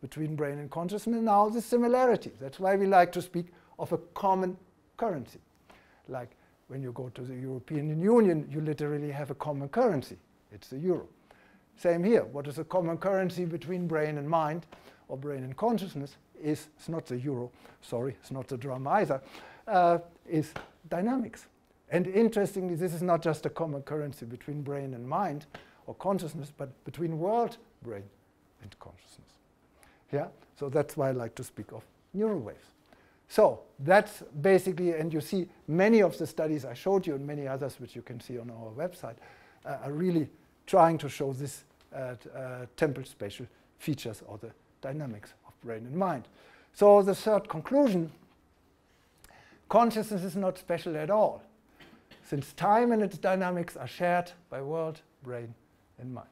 between brain and consciousness, and now the similarity. That's why we like to speak of a common currency. Like when you go to the European Union, you literally have a common currency. It's the euro. Same here. What is a common currency between brain and mind, or brain and consciousness, is it's not the euro. Sorry, it's not the dram either. Uh, is dynamics. And interestingly, this is not just a common currency between brain and mind or consciousness, but between world, brain, and consciousness. Yeah, so that's why I like to speak of neurowaves. So that's basically, and you see many of the studies I showed you and many others which you can see on our website uh, are really trying to show this uh, uh, temporal spatial features or the dynamics of brain and mind. So the third conclusion, consciousness is not special at all, since time and its dynamics are shared by world, brain, and mind.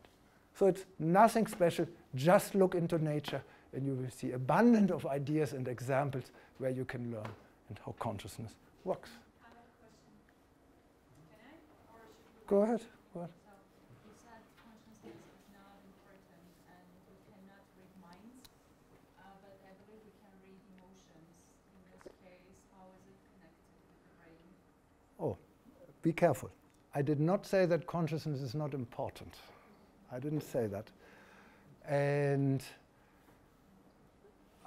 So it's nothing special, just look into nature and you will see abundant of ideas and examples where you can learn and how consciousness works. Go ahead. Go ahead. You said consciousness is not important and we cannot read minds, uh, but I believe we can read emotions. In this case, how is it connected with the brain? Oh, be careful. I did not say that consciousness is not important. I didn't say that. And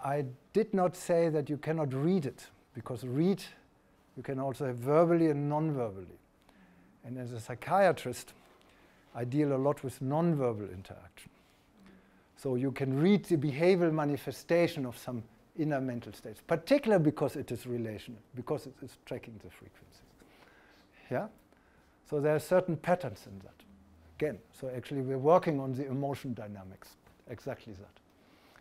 I did not say that you cannot read it, because read you can also have verbally and non-verbally. And as a psychiatrist, I deal a lot with non-verbal interaction. So you can read the behavioral manifestation of some inner mental states, particularly because it is relational, because it is tracking the frequencies. Yeah? So there are certain patterns in that. Again, so actually we're working on the emotion dynamics, exactly that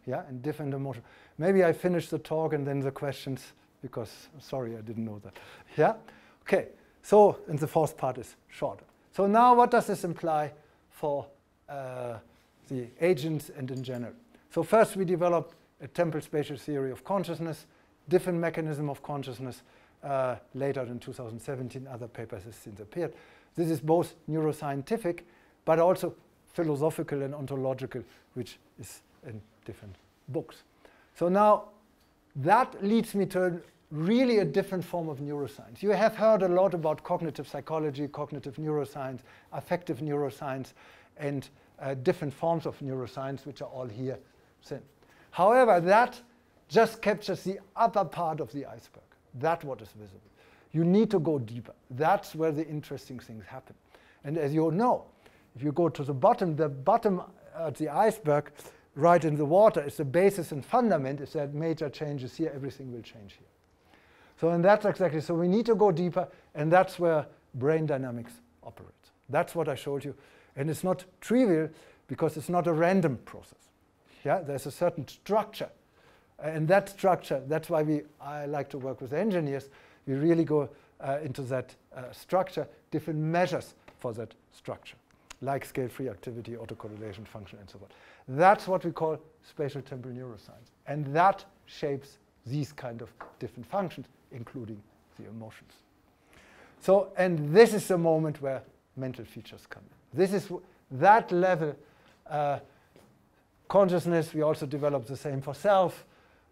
yeah, and different emotion. Maybe I finish the talk and then the questions, because sorry, I didn't know that. Yeah? Okay, so, and the fourth part is shorter. So now what does this imply for uh, the agents and in general? So first we developed a temporal spatial theory of consciousness, different mechanism of consciousness. Uh, later in 2017, other papers have since appeared. This is both neuroscientific, but also philosophical and ontological, which is in different books. So now that leads me to really a different form of neuroscience. You have heard a lot about cognitive psychology, cognitive neuroscience, affective neuroscience, and uh, different forms of neuroscience, which are all here. However, that just captures the upper part of the iceberg. That's what is visible. You need to go deeper. That's where the interesting things happen. And as you know, if you go to the bottom, the bottom of the iceberg right in the water is the basis and fundament. If that major changes here, everything will change here. So and that's exactly, so we need to go deeper, and that's where brain dynamics operates. That's what I showed you. And it's not trivial because it's not a random process. Yeah, there's a certain structure. And that structure, that's why we, I like to work with engineers. We really go uh, into that uh, structure, different measures for that structure, like scale-free activity, autocorrelation function, and so on. That's what we call spatial temporal neuroscience. And that shapes these kind of different functions, including the emotions. So, and this is the moment where mental features come in. This is that level uh, consciousness. We also develop the same for self.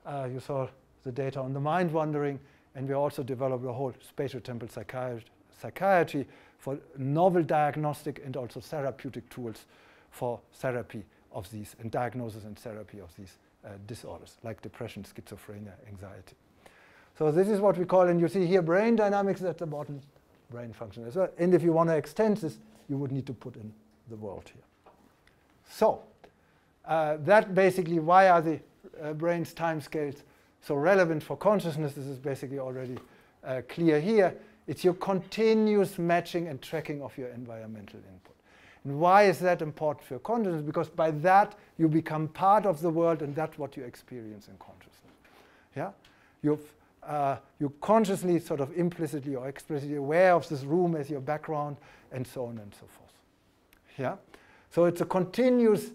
Uh, you saw the data on the mind wandering, and we also developed a whole spatial temporal psychiatry, psychiatry for novel diagnostic and also therapeutic tools for therapy of these, and diagnosis and therapy of these uh, disorders, like depression, schizophrenia, anxiety. So this is what we call, and you see here brain dynamics at the bottom, brain function as well. And if you want to extend this, you would need to put in the world here. So uh, that basically, why are the uh, brain's time scales so relevant for consciousness? This is basically already uh, clear here. It's your continuous matching and tracking of your environmental input. And why is that important for consciousness? Because by that you become part of the world and that's what you experience in consciousness. Yeah? you uh, you're consciously, sort of implicitly or explicitly aware of this room as your background and so on and so forth. Yeah? So it's a continuous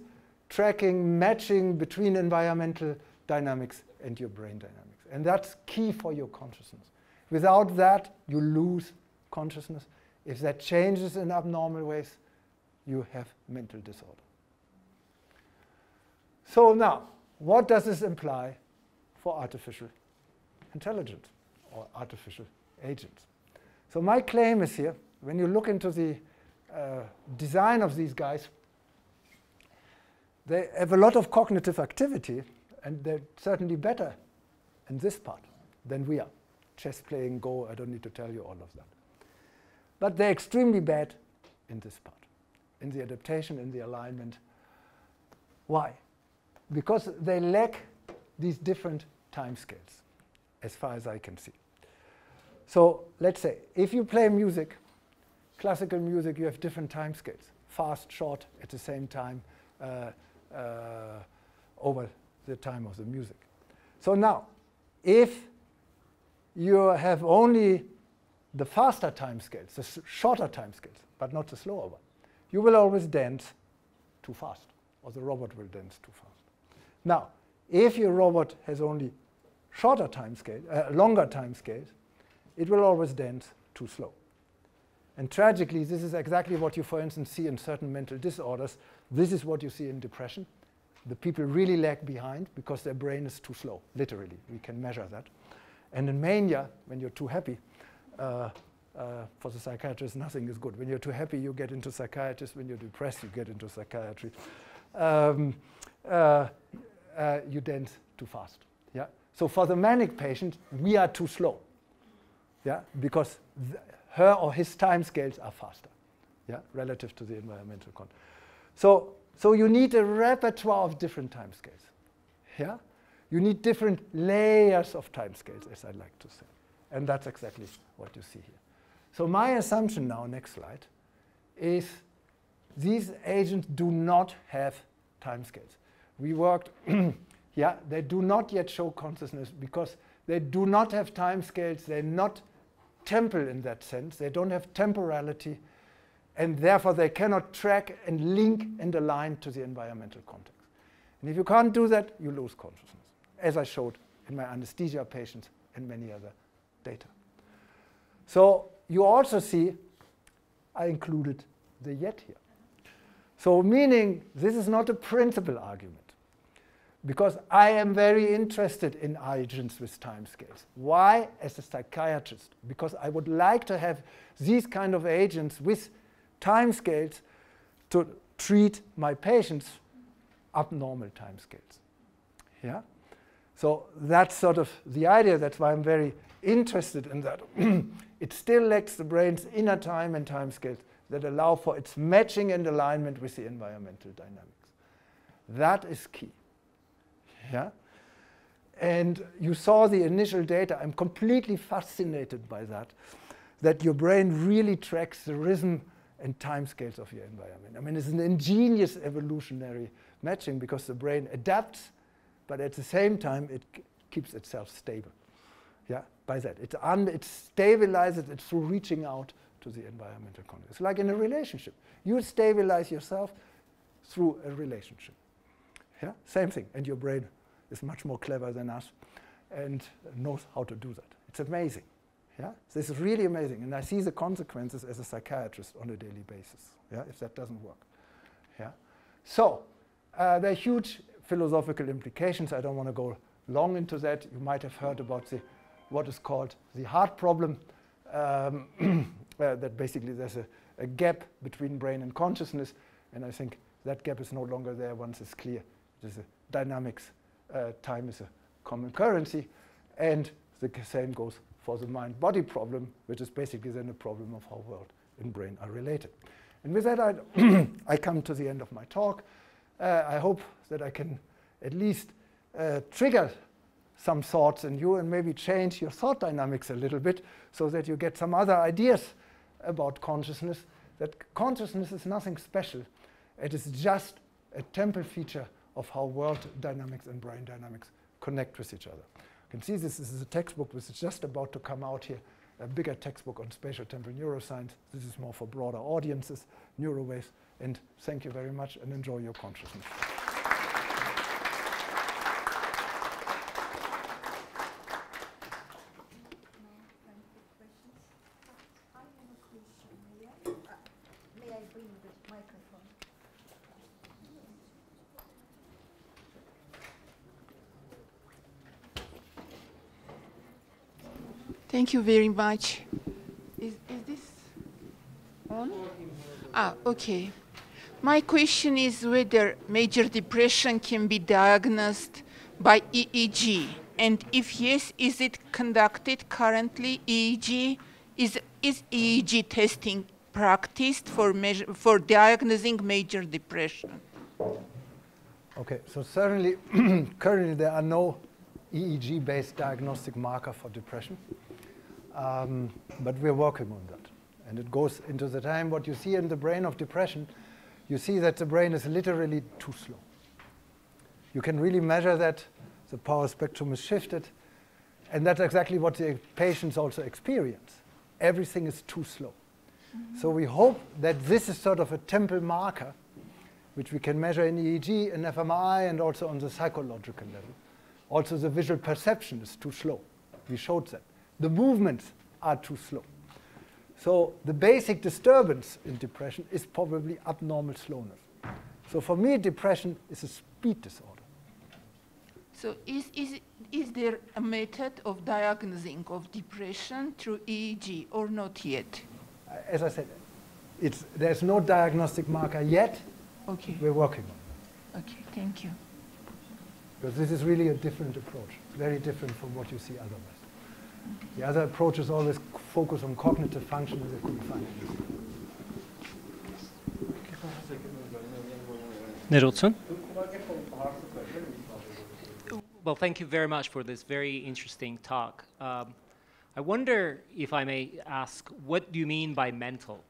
tracking, matching between environmental dynamics and your brain dynamics. And that's key for your consciousness. Without that, you lose consciousness. If that changes in abnormal ways, you have mental disorder. So now, what does this imply for artificial intelligence or artificial agents? So my claim is here, when you look into the uh, design of these guys, they have a lot of cognitive activity, and they're certainly better in this part than we are. Chess playing, Go, I don't need to tell you all of that. But they're extremely bad in this part, in the adaptation, in the alignment. Why? Because they lack these different time scales, as far as I can see. So let's say if you play music, classical music, you have different time scales, fast, short, at the same time, uh, over the time of the music. So now, if you have only the faster time scales, the shorter time scales, but not the slower one, you will always dance too fast, or the robot will dance too fast. Now, if your robot has only shorter time scale, uh, longer time scales, it will always dance too slow. And tragically, this is exactly what you, for instance, see in certain mental disorders. This is what you see in depression. The people really lag behind because their brain is too slow, literally. We can measure that. And in mania, when you're too happy, uh, uh, for the psychiatrist, nothing is good. When you're too happy, you get into psychiatrist. When you're depressed, you get into psychiatry. Um, uh, uh you dance too fast. Yeah. So for the manic patient, we are too slow. Yeah, because her or his time scales are faster. Yeah, relative to the environmental context. So, so you need a repertoire of different time scales. Yeah, you need different layers of time scales, as I like to say. And that's exactly what you see here. So my assumption now, next slide, is these agents do not have time scales. We worked, yeah, they do not yet show consciousness because they do not have time scales. They're not temporal in that sense. They don't have temporality. And therefore, they cannot track and link and align to the environmental context. And if you can't do that, you lose consciousness, as I showed in my anesthesia patients and many other data. So you also see I included the yet here. So meaning this is not a principal argument because I am very interested in agents with timescales. Why? As a psychiatrist, because I would like to have these kind of agents with timescales to treat my patients abnormal timescales. Yeah? So that's sort of the idea. That's why I'm very interested in that. it still lacks the brain's inner time and timescales that allow for its matching and alignment with the environmental dynamics. That is key. Yeah? And you saw the initial data. I'm completely fascinated by that, that your brain really tracks the rhythm and time scales of your environment. I mean, it's an ingenious evolutionary matching because the brain adapts, but at the same time, it keeps itself stable. Yeah, by that. It, it stabilizes it through reaching out to the environmental context. Like in a relationship. You stabilize yourself through a relationship. Yeah, same thing. And your brain is much more clever than us and knows how to do that. It's amazing. Yeah? This is really amazing. And I see the consequences as a psychiatrist on a daily basis, yeah, if that doesn't work. Yeah? So, uh, there are huge philosophical implications. I don't want to go long into that. You might have heard about the, what is called the hard problem, um, uh, that basically there's a, a gap between brain and consciousness. And I think that gap is no longer there once it's clear. There's a dynamics uh, time is a common currency. And the same goes for the mind-body problem, which is basically then a problem of how world and brain are related. And with that, I, I come to the end of my talk. Uh, I hope that I can at least uh, trigger some thoughts in you and maybe change your thought dynamics a little bit so that you get some other ideas about consciousness, that consciousness is nothing special. It is just a temporal feature of how world dynamics and brain dynamics connect with each other. You can see this, this is a textbook which is just about to come out here, a bigger textbook on spatial temporal neuroscience. This is more for broader audiences, neurowaves, and thank you very much and enjoy your consciousness. Thank you very much. Is, is this on? Ah, okay. My question is whether major depression can be diagnosed by EEG, and if yes, is it conducted currently? EEG is is EEG testing practiced for measure, for diagnosing major depression? Okay, so certainly currently there are no EEG-based diagnostic marker for depression, um, but we're working on that. And it goes into the time what you see in the brain of depression, you see that the brain is literally too slow. You can really measure that, the power spectrum is shifted, and that's exactly what the patients also experience. Everything is too slow. So we hope that this is sort of a temporal marker which we can measure in EEG, in fMRI, and also on the psychological level. Also, the visual perception is too slow. We showed that. The movements are too slow. So the basic disturbance in depression is probably abnormal slowness. So for me, depression is a speed disorder. So is, is, is there a method of diagnosing of depression through EEG or not yet? Uh, As I said, it's, there's no diagnostic marker yet. Okay, We're working on it. okay, thank you. Because this is really a different approach, very different from what you see otherwise. The other approaches always focus on cognitive function and they couldn't find anything. Nerilson? Well, thank you very much for this very interesting talk. Um, I wonder if I may ask, what do you mean by mental?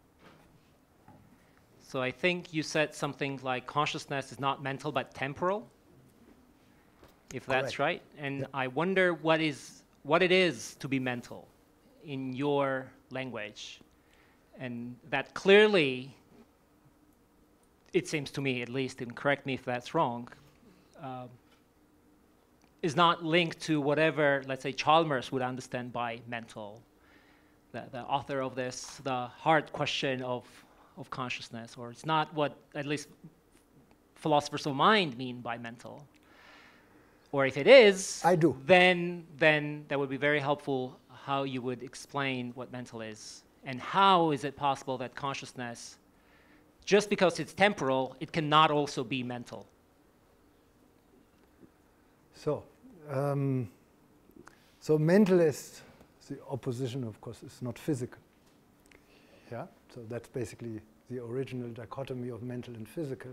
So I think you said something like consciousness is not mental but temporal, if that's Correct. right. And Yeah. I wonder what is what it is to be mental in your language, and that clearly it seems to me, at least, and correct me if that's wrong, um, is not linked to whatever, let's say, Chalmers would understand by mental. The, the author of this, the hard question of, of consciousness, or it's not what at least philosophers of mind mean by mental. Or if it is, I do. then then that would be very helpful how you would explain what mental is and how is it possible that consciousness just because it's temporal it cannot also be mental So, um, so mental is the opposition, of course, is not physical. Yeah, so that's basically the original dichotomy of mental and physical.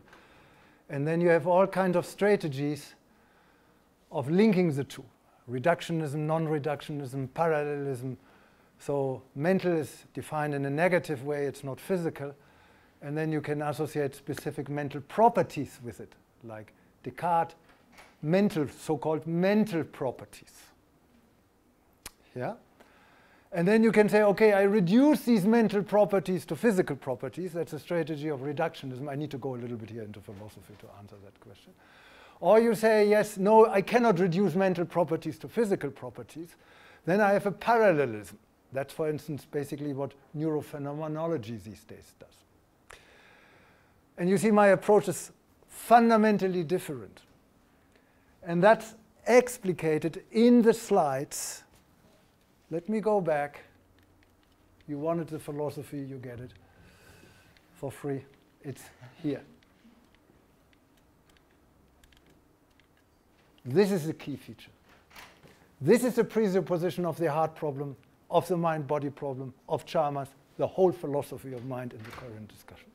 And then you have all kinds of strategies of linking the two reductionism, non reductionism, parallelism. So, mental is defined in a negative way, it's not physical. And then you can associate specific mental properties with it, like Descartes, mental, so-called mental properties. Yeah? And then you can say, okay, I reduce these mental properties to physical properties. That's a strategy of reductionism. I need to go a little bit here into philosophy to answer that question. Or you say, yes, no, I cannot reduce mental properties to physical properties. Then I have a parallelism. That's, for instance, basically what neurophenomenology these days does. And you see, my approach is fundamentally different. And that's explicated in the slides. Let me go back. You wanted the philosophy, you get it for free. It's here. This is the key feature. This is the presupposition of the hard problem, of the mind body problem, of Chalmers, the whole philosophy of mind in the current discussion.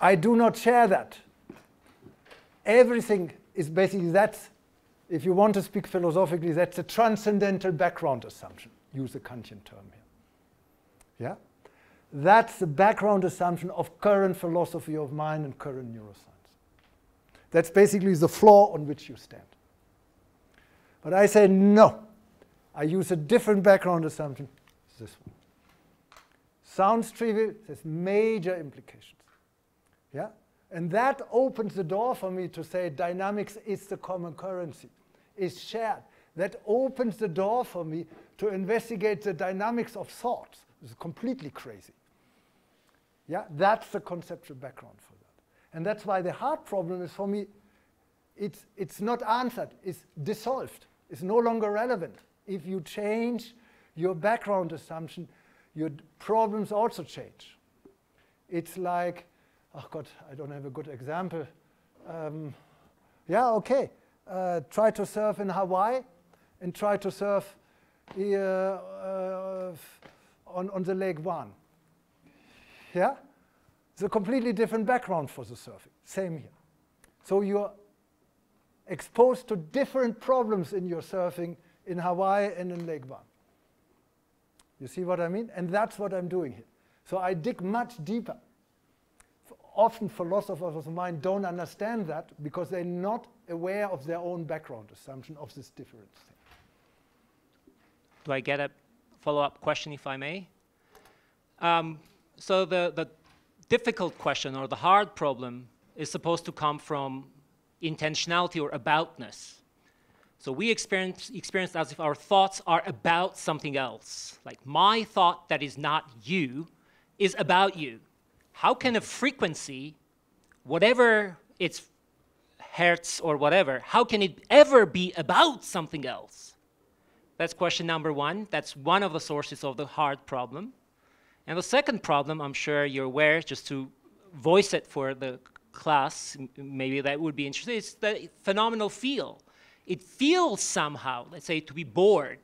I do not share that. Everything is basically that's, if you want to speak philosophically, that's a transcendental background assumption. Use a Kantian term here. Yeah? That's the background assumption of current philosophy of mind and current neuroscience. That's basically the floor on which you stand. But I say no. I use a different background assumption, this one. Sounds trivial, there's major implications. Yeah? And that opens the door for me to say dynamics is the common currency, is shared. That opens the door for me to investigate the dynamics of thought. This is completely crazy. Yeah, that's the conceptual background. And that's why the hard problem is for me, it's, it's not answered, it's dissolved, it's no longer relevant. If you change your background assumption, your problems also change. It's like, oh God, I don't have a good example. Um, yeah, okay. Uh, try to surf in Hawaii and try to surf here, uh, on, on the Lake Van. Yeah? It's a completely different background for the surfing. Same here. So you're exposed to different problems in your surfing in Hawaii and in Lake Van. You see what I mean? And that's what I'm doing here. So I dig much deeper. Often philosophers of mind don't understand that because they're not aware of their own background assumption of this difference thing. Do I get a follow-up question, if I may? Um, so the, the difficult question or the hard problem is supposed to come from intentionality or aboutness. So we experience, experience as if our thoughts are about something else. Like my thought that is not you is about you. How can a mm-hmm. frequency, whatever its hertz or whatever, how can it ever be about something else? That's question number one. That's one of the sources of the hard problem. And the second problem, I'm sure you're aware, just to voice it for the class, maybe that would be interesting, is the phenomenal feel. It feels somehow, let's say, to be bored.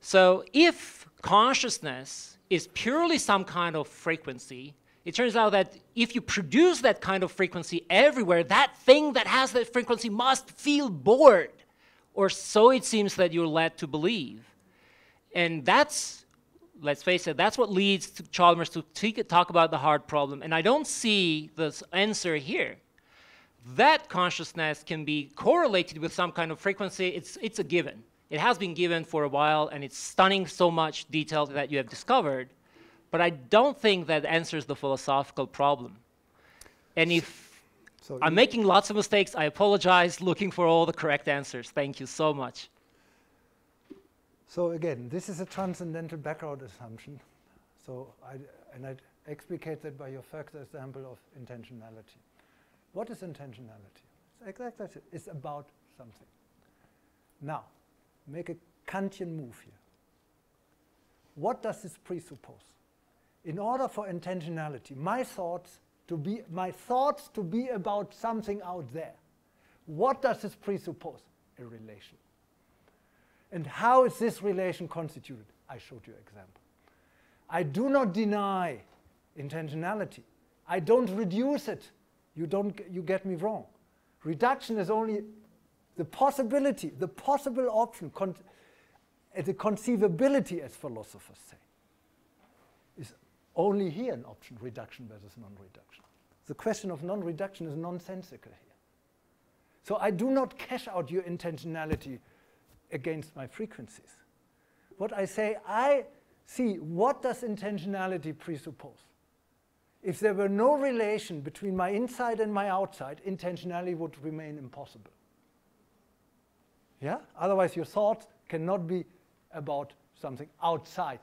So if consciousness is purely some kind of frequency, it turns out that if you produce that kind of frequency everywhere, that thing that has that frequency must feel bored. Or so it seems that you're led to believe. And that's, let's face it, that's what leads to Chalmers to talk about the hard problem. And I don't see this answer here. That consciousness can be correlated with some kind of frequency, it's, it's a given. It has been given for a while, and it's stunning so much detail that you have discovered. But I don't think that answers the philosophical problem. And if So I'm making lots of mistakes, I apologize, looking for all the correct answers. Thank you so much. So again, this is a transcendental background assumption. So I, and I explicate that by your first example of intentionality. What is intentionality? It's exactly it. It's about something. Now, make a Kantian move here. What does this presuppose? In order for intentionality, my thoughts to be my thoughts to be about something out there. What does this presuppose? A relation. And how is this relation constituted? I showed you an example. I do not deny intentionality. I don't reduce it. You don't you get me wrong. Reduction is only the possibility, the possible option, uh, the conceivability, as philosophers say, is only here an option, reduction versus non-reduction. The question of non-reduction is nonsensical here. So I do not cash out your intentionality against my frequencies. What I say, I see what does intentionality presuppose? If there were no relation between my inside and my outside, intentionality would remain impossible. Yeah? Otherwise, your thoughts cannot be about something outside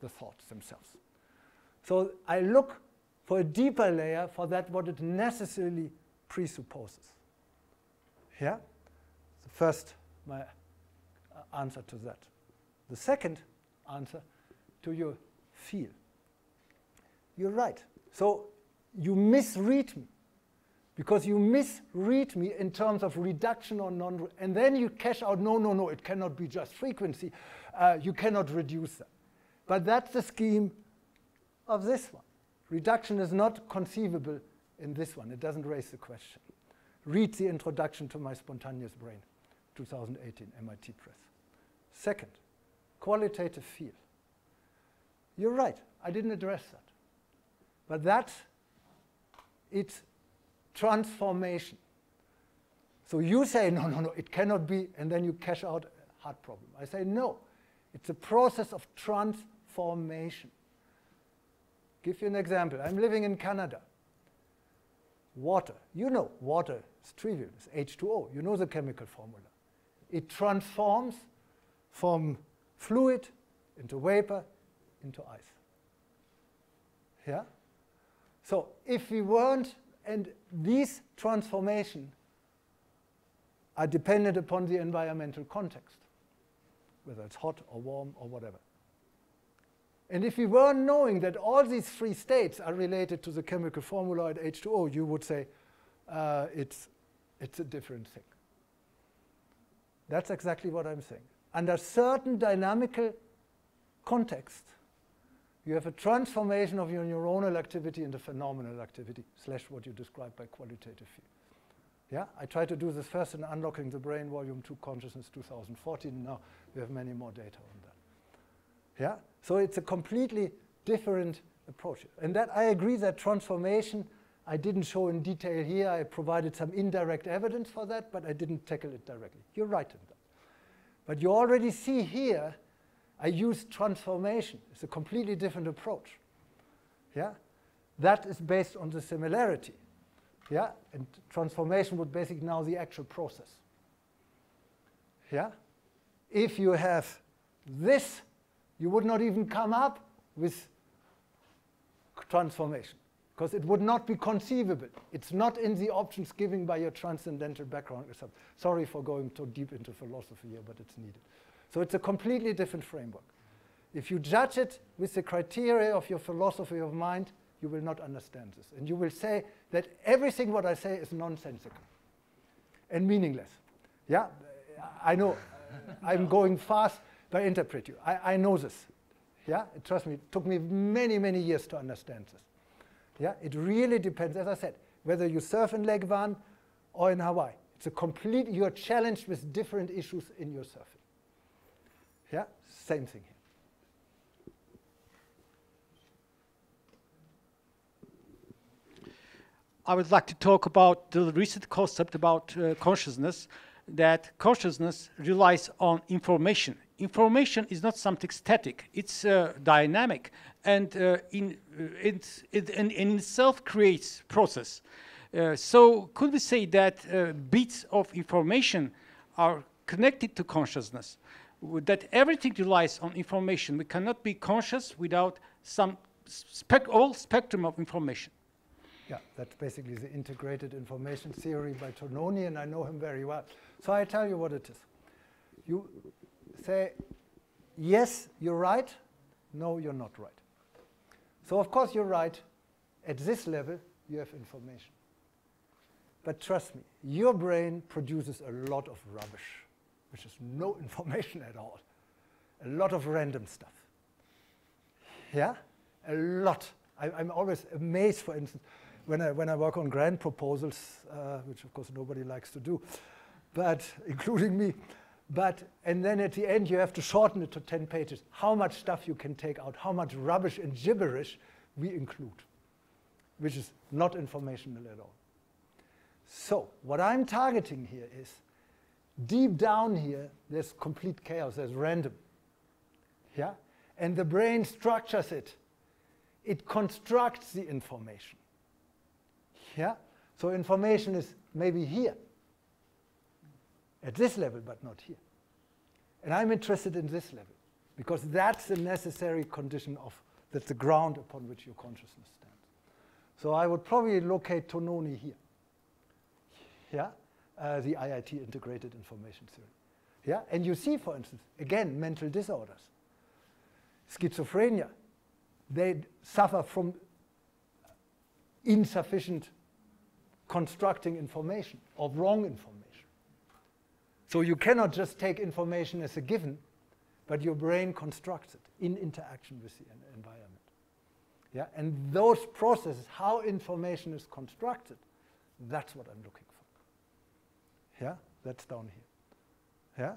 the thoughts themselves. So I look for a deeper layer for that what it necessarily presupposes. Yeah? The first, my answer to that. The second answer to your feel. You're right. So you misread me because you misread me in terms of reduction or non, and then you cash out. No, no, no. It cannot be just frequency. Uh, you cannot reduce that. But that's the scheme of this one. Reduction is not conceivable in this one. It doesn't raise the question. Read the introduction to my spontaneous brain, 2018, MIT Press. Second, qualitative feel. You're right. I didn't address that. But that's its transformation. So you say, no, no, no, it cannot be, and then you cash out a hard problem. I say, no, it's a process of transformation. Give you an example. I'm living in Canada. Water, you know, water is trivial, it's H2O. You know the chemical formula. It transforms from fluid into vapor into ice. Yeah? So if we weren't, and these transformation are dependent upon the environmental context, whether it's hot or warm or whatever. And if we weren't knowing that all these three states are related to the chemical formula at H2O, you would say uh, it's, it's a different thing. That's exactly what I'm saying. Under certain dynamical context, you have a transformation of your neuronal activity into phenomenal activity, slash what you describe by qualitative feel. Yeah, I tried to do this first in Unlocking the Brain, Volume 2 Consciousness 2014. Now we have many more data on that. Yeah, so it's a completely different approach. And that I agree that transformation I didn't show in detail here. I provided some indirect evidence for that, but I didn't tackle it directly. You're right in. But you already see here, I use transformation. It's a completely different approach. Yeah, that is based on the similarity. Yeah, and transformation would basically now the actual process. Yeah, if you have this, you would not even come up with transformation because it would not be conceivable. It's not in the options given by your transcendental background. Sorry for going too deep into philosophy here, but it's needed. So it's a completely different framework. If you judge it with the criteria of your philosophy of mind, you will not understand this. And you will say that everything what I say is nonsensical and meaningless. Yeah, I know I'm going fast, but I interpret you. I, I know this. Yeah, trust me, it took me many, many years to understand this. Yeah, it really depends, as I said, whether you surf in Lake Van or in Hawaii. It's a complete, you're challenged with different issues in your surfing. Yeah, same thing here. I would like to talk about the recent concept about uh, consciousness, that consciousness relies on information. Information is not something static, it's uh, dynamic and uh, in, uh, it, it in, in, itself creates process. Uh, so could we say that uh, bits of information are connected to consciousness? That everything relies on information. We cannot be conscious without some spec all spectrum of information. Yeah, that's basically the integrated information theory by Tononi, and I know him very well. So I tell you what it is. You say, yes, you're right. No, you're not right. So of course you're right. At this level, you have information. But trust me, your brain produces a lot of rubbish, which is no information at all. A lot of random stuff. Yeah? A lot. I, I'm always amazed, for instance, when I, when I work on grant proposals, uh, which of course nobody likes to do, but including me, but, and then at the end you have to shorten it to 10 pages. How much stuff you can take out, how much rubbish and gibberish we include, which is not informational at all. So what I'm targeting here is, deep down here, there's complete chaos, there's random. Yeah? And the brain structures it. It constructs the information. Yeah? So information is maybe here, at this level, but not here. And I'm interested in this level, because that's the necessary condition of, that's the ground upon which your consciousness stands. So I would probably locate Tononi here. Yeah? Uh, the IIT integrated information theory. Yeah? And you see, for instance, again, mental disorders, schizophrenia, they suffer from insufficient constructing information or wrong information. So you cannot just take information as a given, but your brain constructs it in interaction with the environment. Yeah? And those processes, how information is constructed, that's what I'm looking for. Yeah? That's down here. Yeah?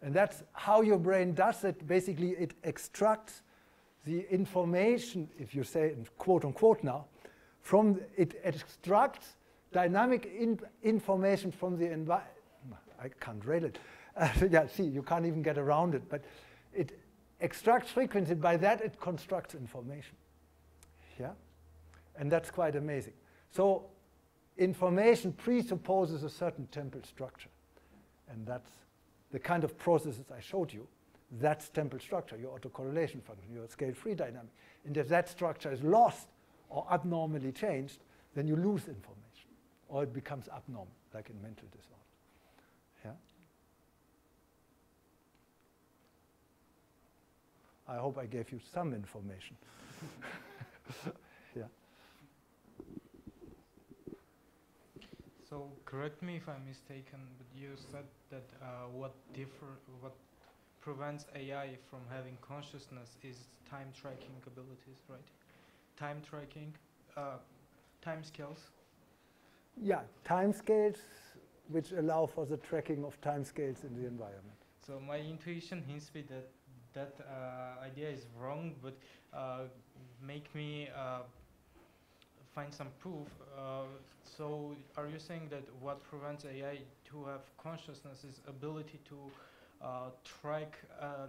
And that's how your brain does it. Basically, it extracts the information, if you say quote unquote now, from it extracts dynamic in information from the environment. I can't rail it. Uh, yeah, see, you can't even get around it. But it extracts frequency. By that, it constructs information. Yeah? And that's quite amazing. So information presupposes a certain temporal structure. And that's the kind of processes I showed you. That's temporal structure, your autocorrelation function, your scale-free dynamic. And if that structure is lost, or abnormally changed, then you lose information, or it becomes abnormal, like in mental disorder. Yeah. I hope I gave you some information. yeah. So correct me if I'm mistaken, but you said that uh, what differ, what prevents AI from having consciousness is time tracking abilities, right? Time tracking, uh, time scales. Yeah, timescales which allow for the tracking of timescales in the environment. So my intuition hints me that that uh, idea is wrong, but uh, make me uh, find some proof. Uh, so are you saying that what prevents AI to have consciousness is ability to uh, track um,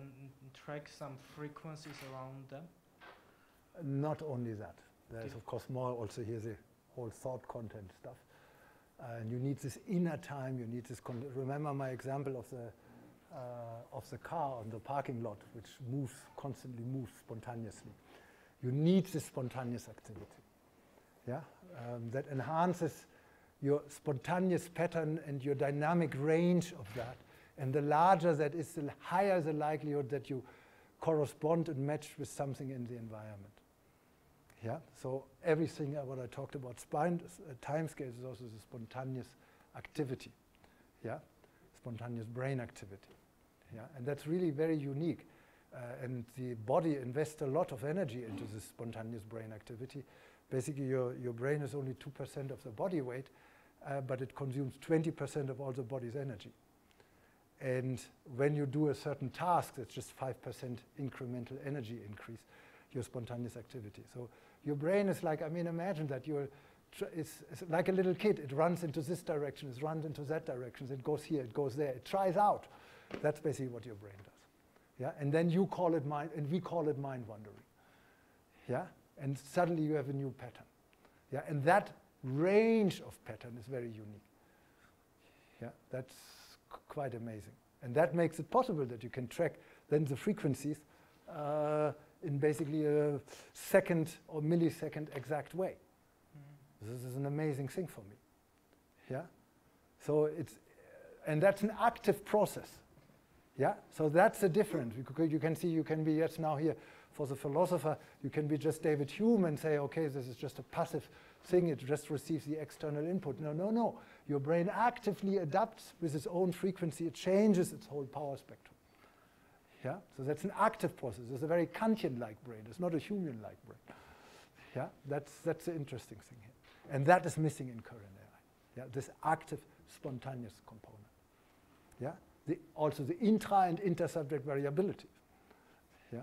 track some frequencies around them? Not only that, there's of course more also here the whole thought content stuff. And you need this inner time, you need this, remember my example of the, uh, of the car on the parking lot, which moves, constantly moves spontaneously. You need this spontaneous activity. Yeah, um, that enhances your spontaneous pattern and your dynamic range of that. And the larger that is, the higher the likelihood that you correspond and match with something in the environment. Yeah, so everything uh, what I talked about, spine, uh, time scales is also the spontaneous activity. Yeah, spontaneous brain activity. Yeah, and that's really very unique. Uh, and the body invests a lot of energy into this spontaneous brain activity. Basically, your, your brain is only 2% of the body weight, uh, but it consumes 20% of all the body's energy. And when you do a certain task, that's just 5% incremental energy increase, your spontaneous activity. So your brain is like, I mean, imagine that you're, it's, it's like a little kid. It runs into this direction, it runs into that direction, it goes here, it goes there, it tries out. That's basically what your brain does. Yeah, and then you call it mind, and we call it mind wandering. Yeah, and suddenly you have a new pattern. Yeah, and that range of pattern is very unique. Yeah, that's quite amazing. And that makes it possible that you can track then the frequencies uh, in basically a second or millisecond exact way. Mm-hmm. This is an amazing thing for me. Yeah? So it's, and that's an active process. Yeah? So that's the difference. You You can see, you can be, yes, now here, for the philosopher, you can be just David Hume and say, okay, this is just a passive thing, it just receives the external input. No, no, no. Your brain actively adapts with its own frequency, it changes its whole power spectrum. Yeah? So that's an active process. It's a very Kantian-like brain. It's not a Humean-like brain. Yeah? That's, that's the interesting thing here. And that is missing in current AI. Yeah? This active, spontaneous component. Yeah? The, also the intra and inter-subject variability. Yeah?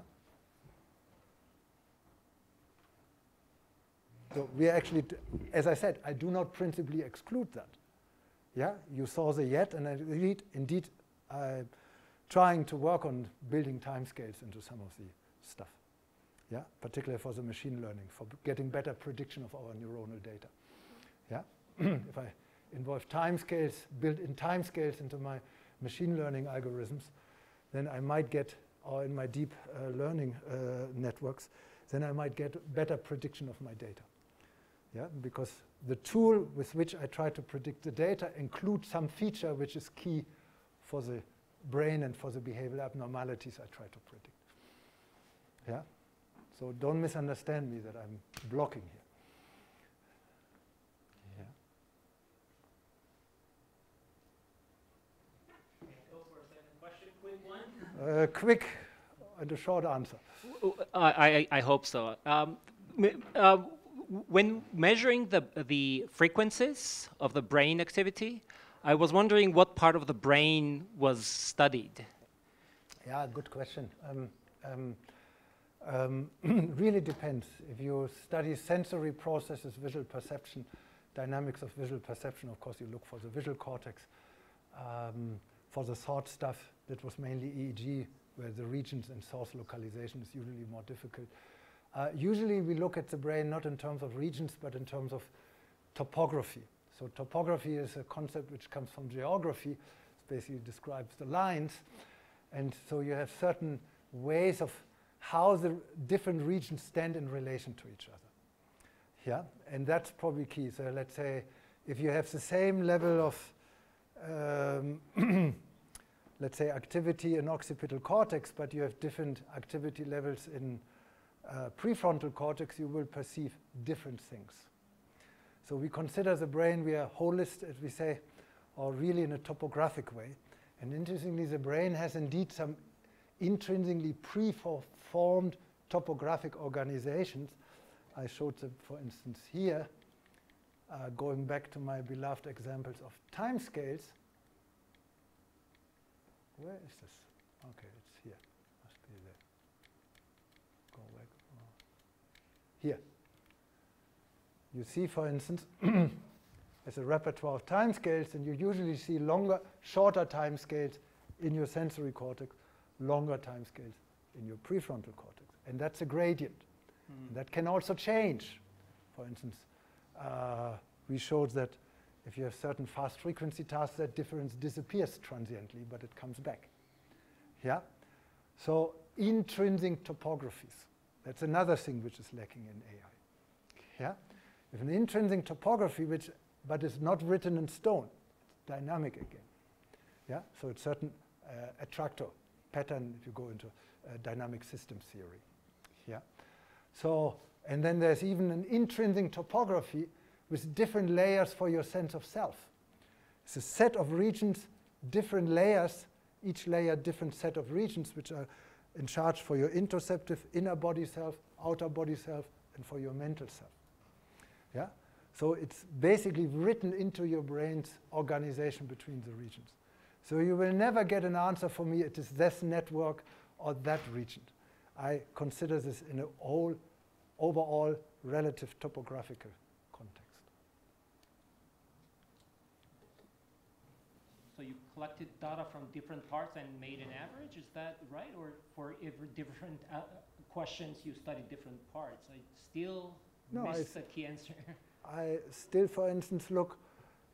So we actually, as I said, I do not principally exclude that. Yeah, you saw the yet, and I indeed, indeed, I'm trying to work on building timescales into some of the stuff. Yeah, particularly for the machine learning, for getting better prediction of our neuronal data. Yeah, if I involve timescales, build in timescales into my machine learning algorithms, then I might get, or in my deep uh, learning uh, networks, then I might get better prediction of my data. Yeah, because the tool with which I try to predict the data includes some feature which is key for the brain and for the behavioral abnormalities I try to predict. Yeah? So don't misunderstand me that I'm blocking here. Yeah. A question, quick one. Uh, quick and a short answer. I, I, I hope so. Um, uh, when measuring the, the frequencies of the brain activity, I was wondering what part of the brain was studied. Yeah, good question. Um, um, um, really depends. If you study sensory processes, visual perception, dynamics of visual perception, of course, you look for the visual cortex. Um, for the thought stuff, that was mainly EEG, where the regions and source localization is usually more difficult. Uh, usually, we look at the brain not in terms of regions, but in terms of topography. So, topography is a concept which comes from geography. It basically describes the lines. And so you have certain ways of how the different regions stand in relation to each other. Yeah, and that's probably key. So let's say if you have the same level of, um, let's say, activity in occipital cortex, but you have different activity levels in uh, prefrontal cortex, you will perceive different things. So we consider the brain, we are holist, as we say, or really in a topographic way. And interestingly, the brain has indeed some intrinsically preformed topographic organizations. I showed them, for instance, here, uh, going back to my beloved examples of time scales. Where is this? Okay, it's here. Must be there. Go back. Oh. Here. You see, for instance, as a repertoire of timescales, and you usually see longer, shorter timescales in your sensory cortex, longer timescales in your prefrontal cortex. And that's a gradient. Mm. That can also change. For instance, uh, we showed that if you have certain fast frequency tasks, that difference disappears transiently, but it comes back. Yeah? So intrinsic topographies. That's another thing which is lacking in AI. Yeah? If an intrinsic topography, which but is not written in stone, it's dynamic again. Yeah? So it's certain uh, attractor pattern if you go into uh, dynamic systems theory. Yeah? So, and then there's even an intrinsic topography with different layers for your sense of self. It's a set of regions, different layers, each layer different set of regions which are in charge for your interoceptive inner body self, outer body self, and for your mental self. Yeah? So it's basically written into your brain's organization between the regions. So you will never get an answer for me, it is this network or that region. I consider this in a whole, overall relative topographical context. So you collected data from different parts and made an average, is that right? Or for every different uh, questions you studied different parts? I still no, miss the key answer. I still, for instance, look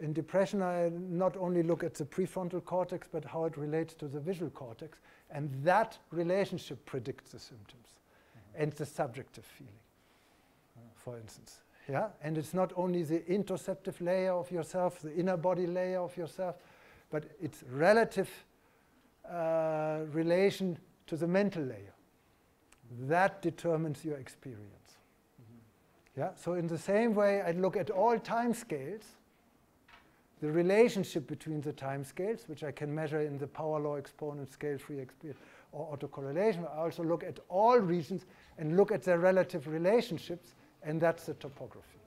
in depression, I not only look at the prefrontal cortex, but how it relates to the visual cortex. And that relationship predicts the symptoms mm -hmm. and the subjective feeling, uh, for instance. Yeah? And it's not only the interoceptive layer of yourself, the inner body layer of yourself, but its relative uh, relation to the mental layer. That determines your experience. Yeah? So in the same way, I look at all time scales, the relationship between the time scales, which I can measure in the power law exponent scale-free experience or autocorrelation. I also look at all regions and look at their relative relationships, and that's the topography.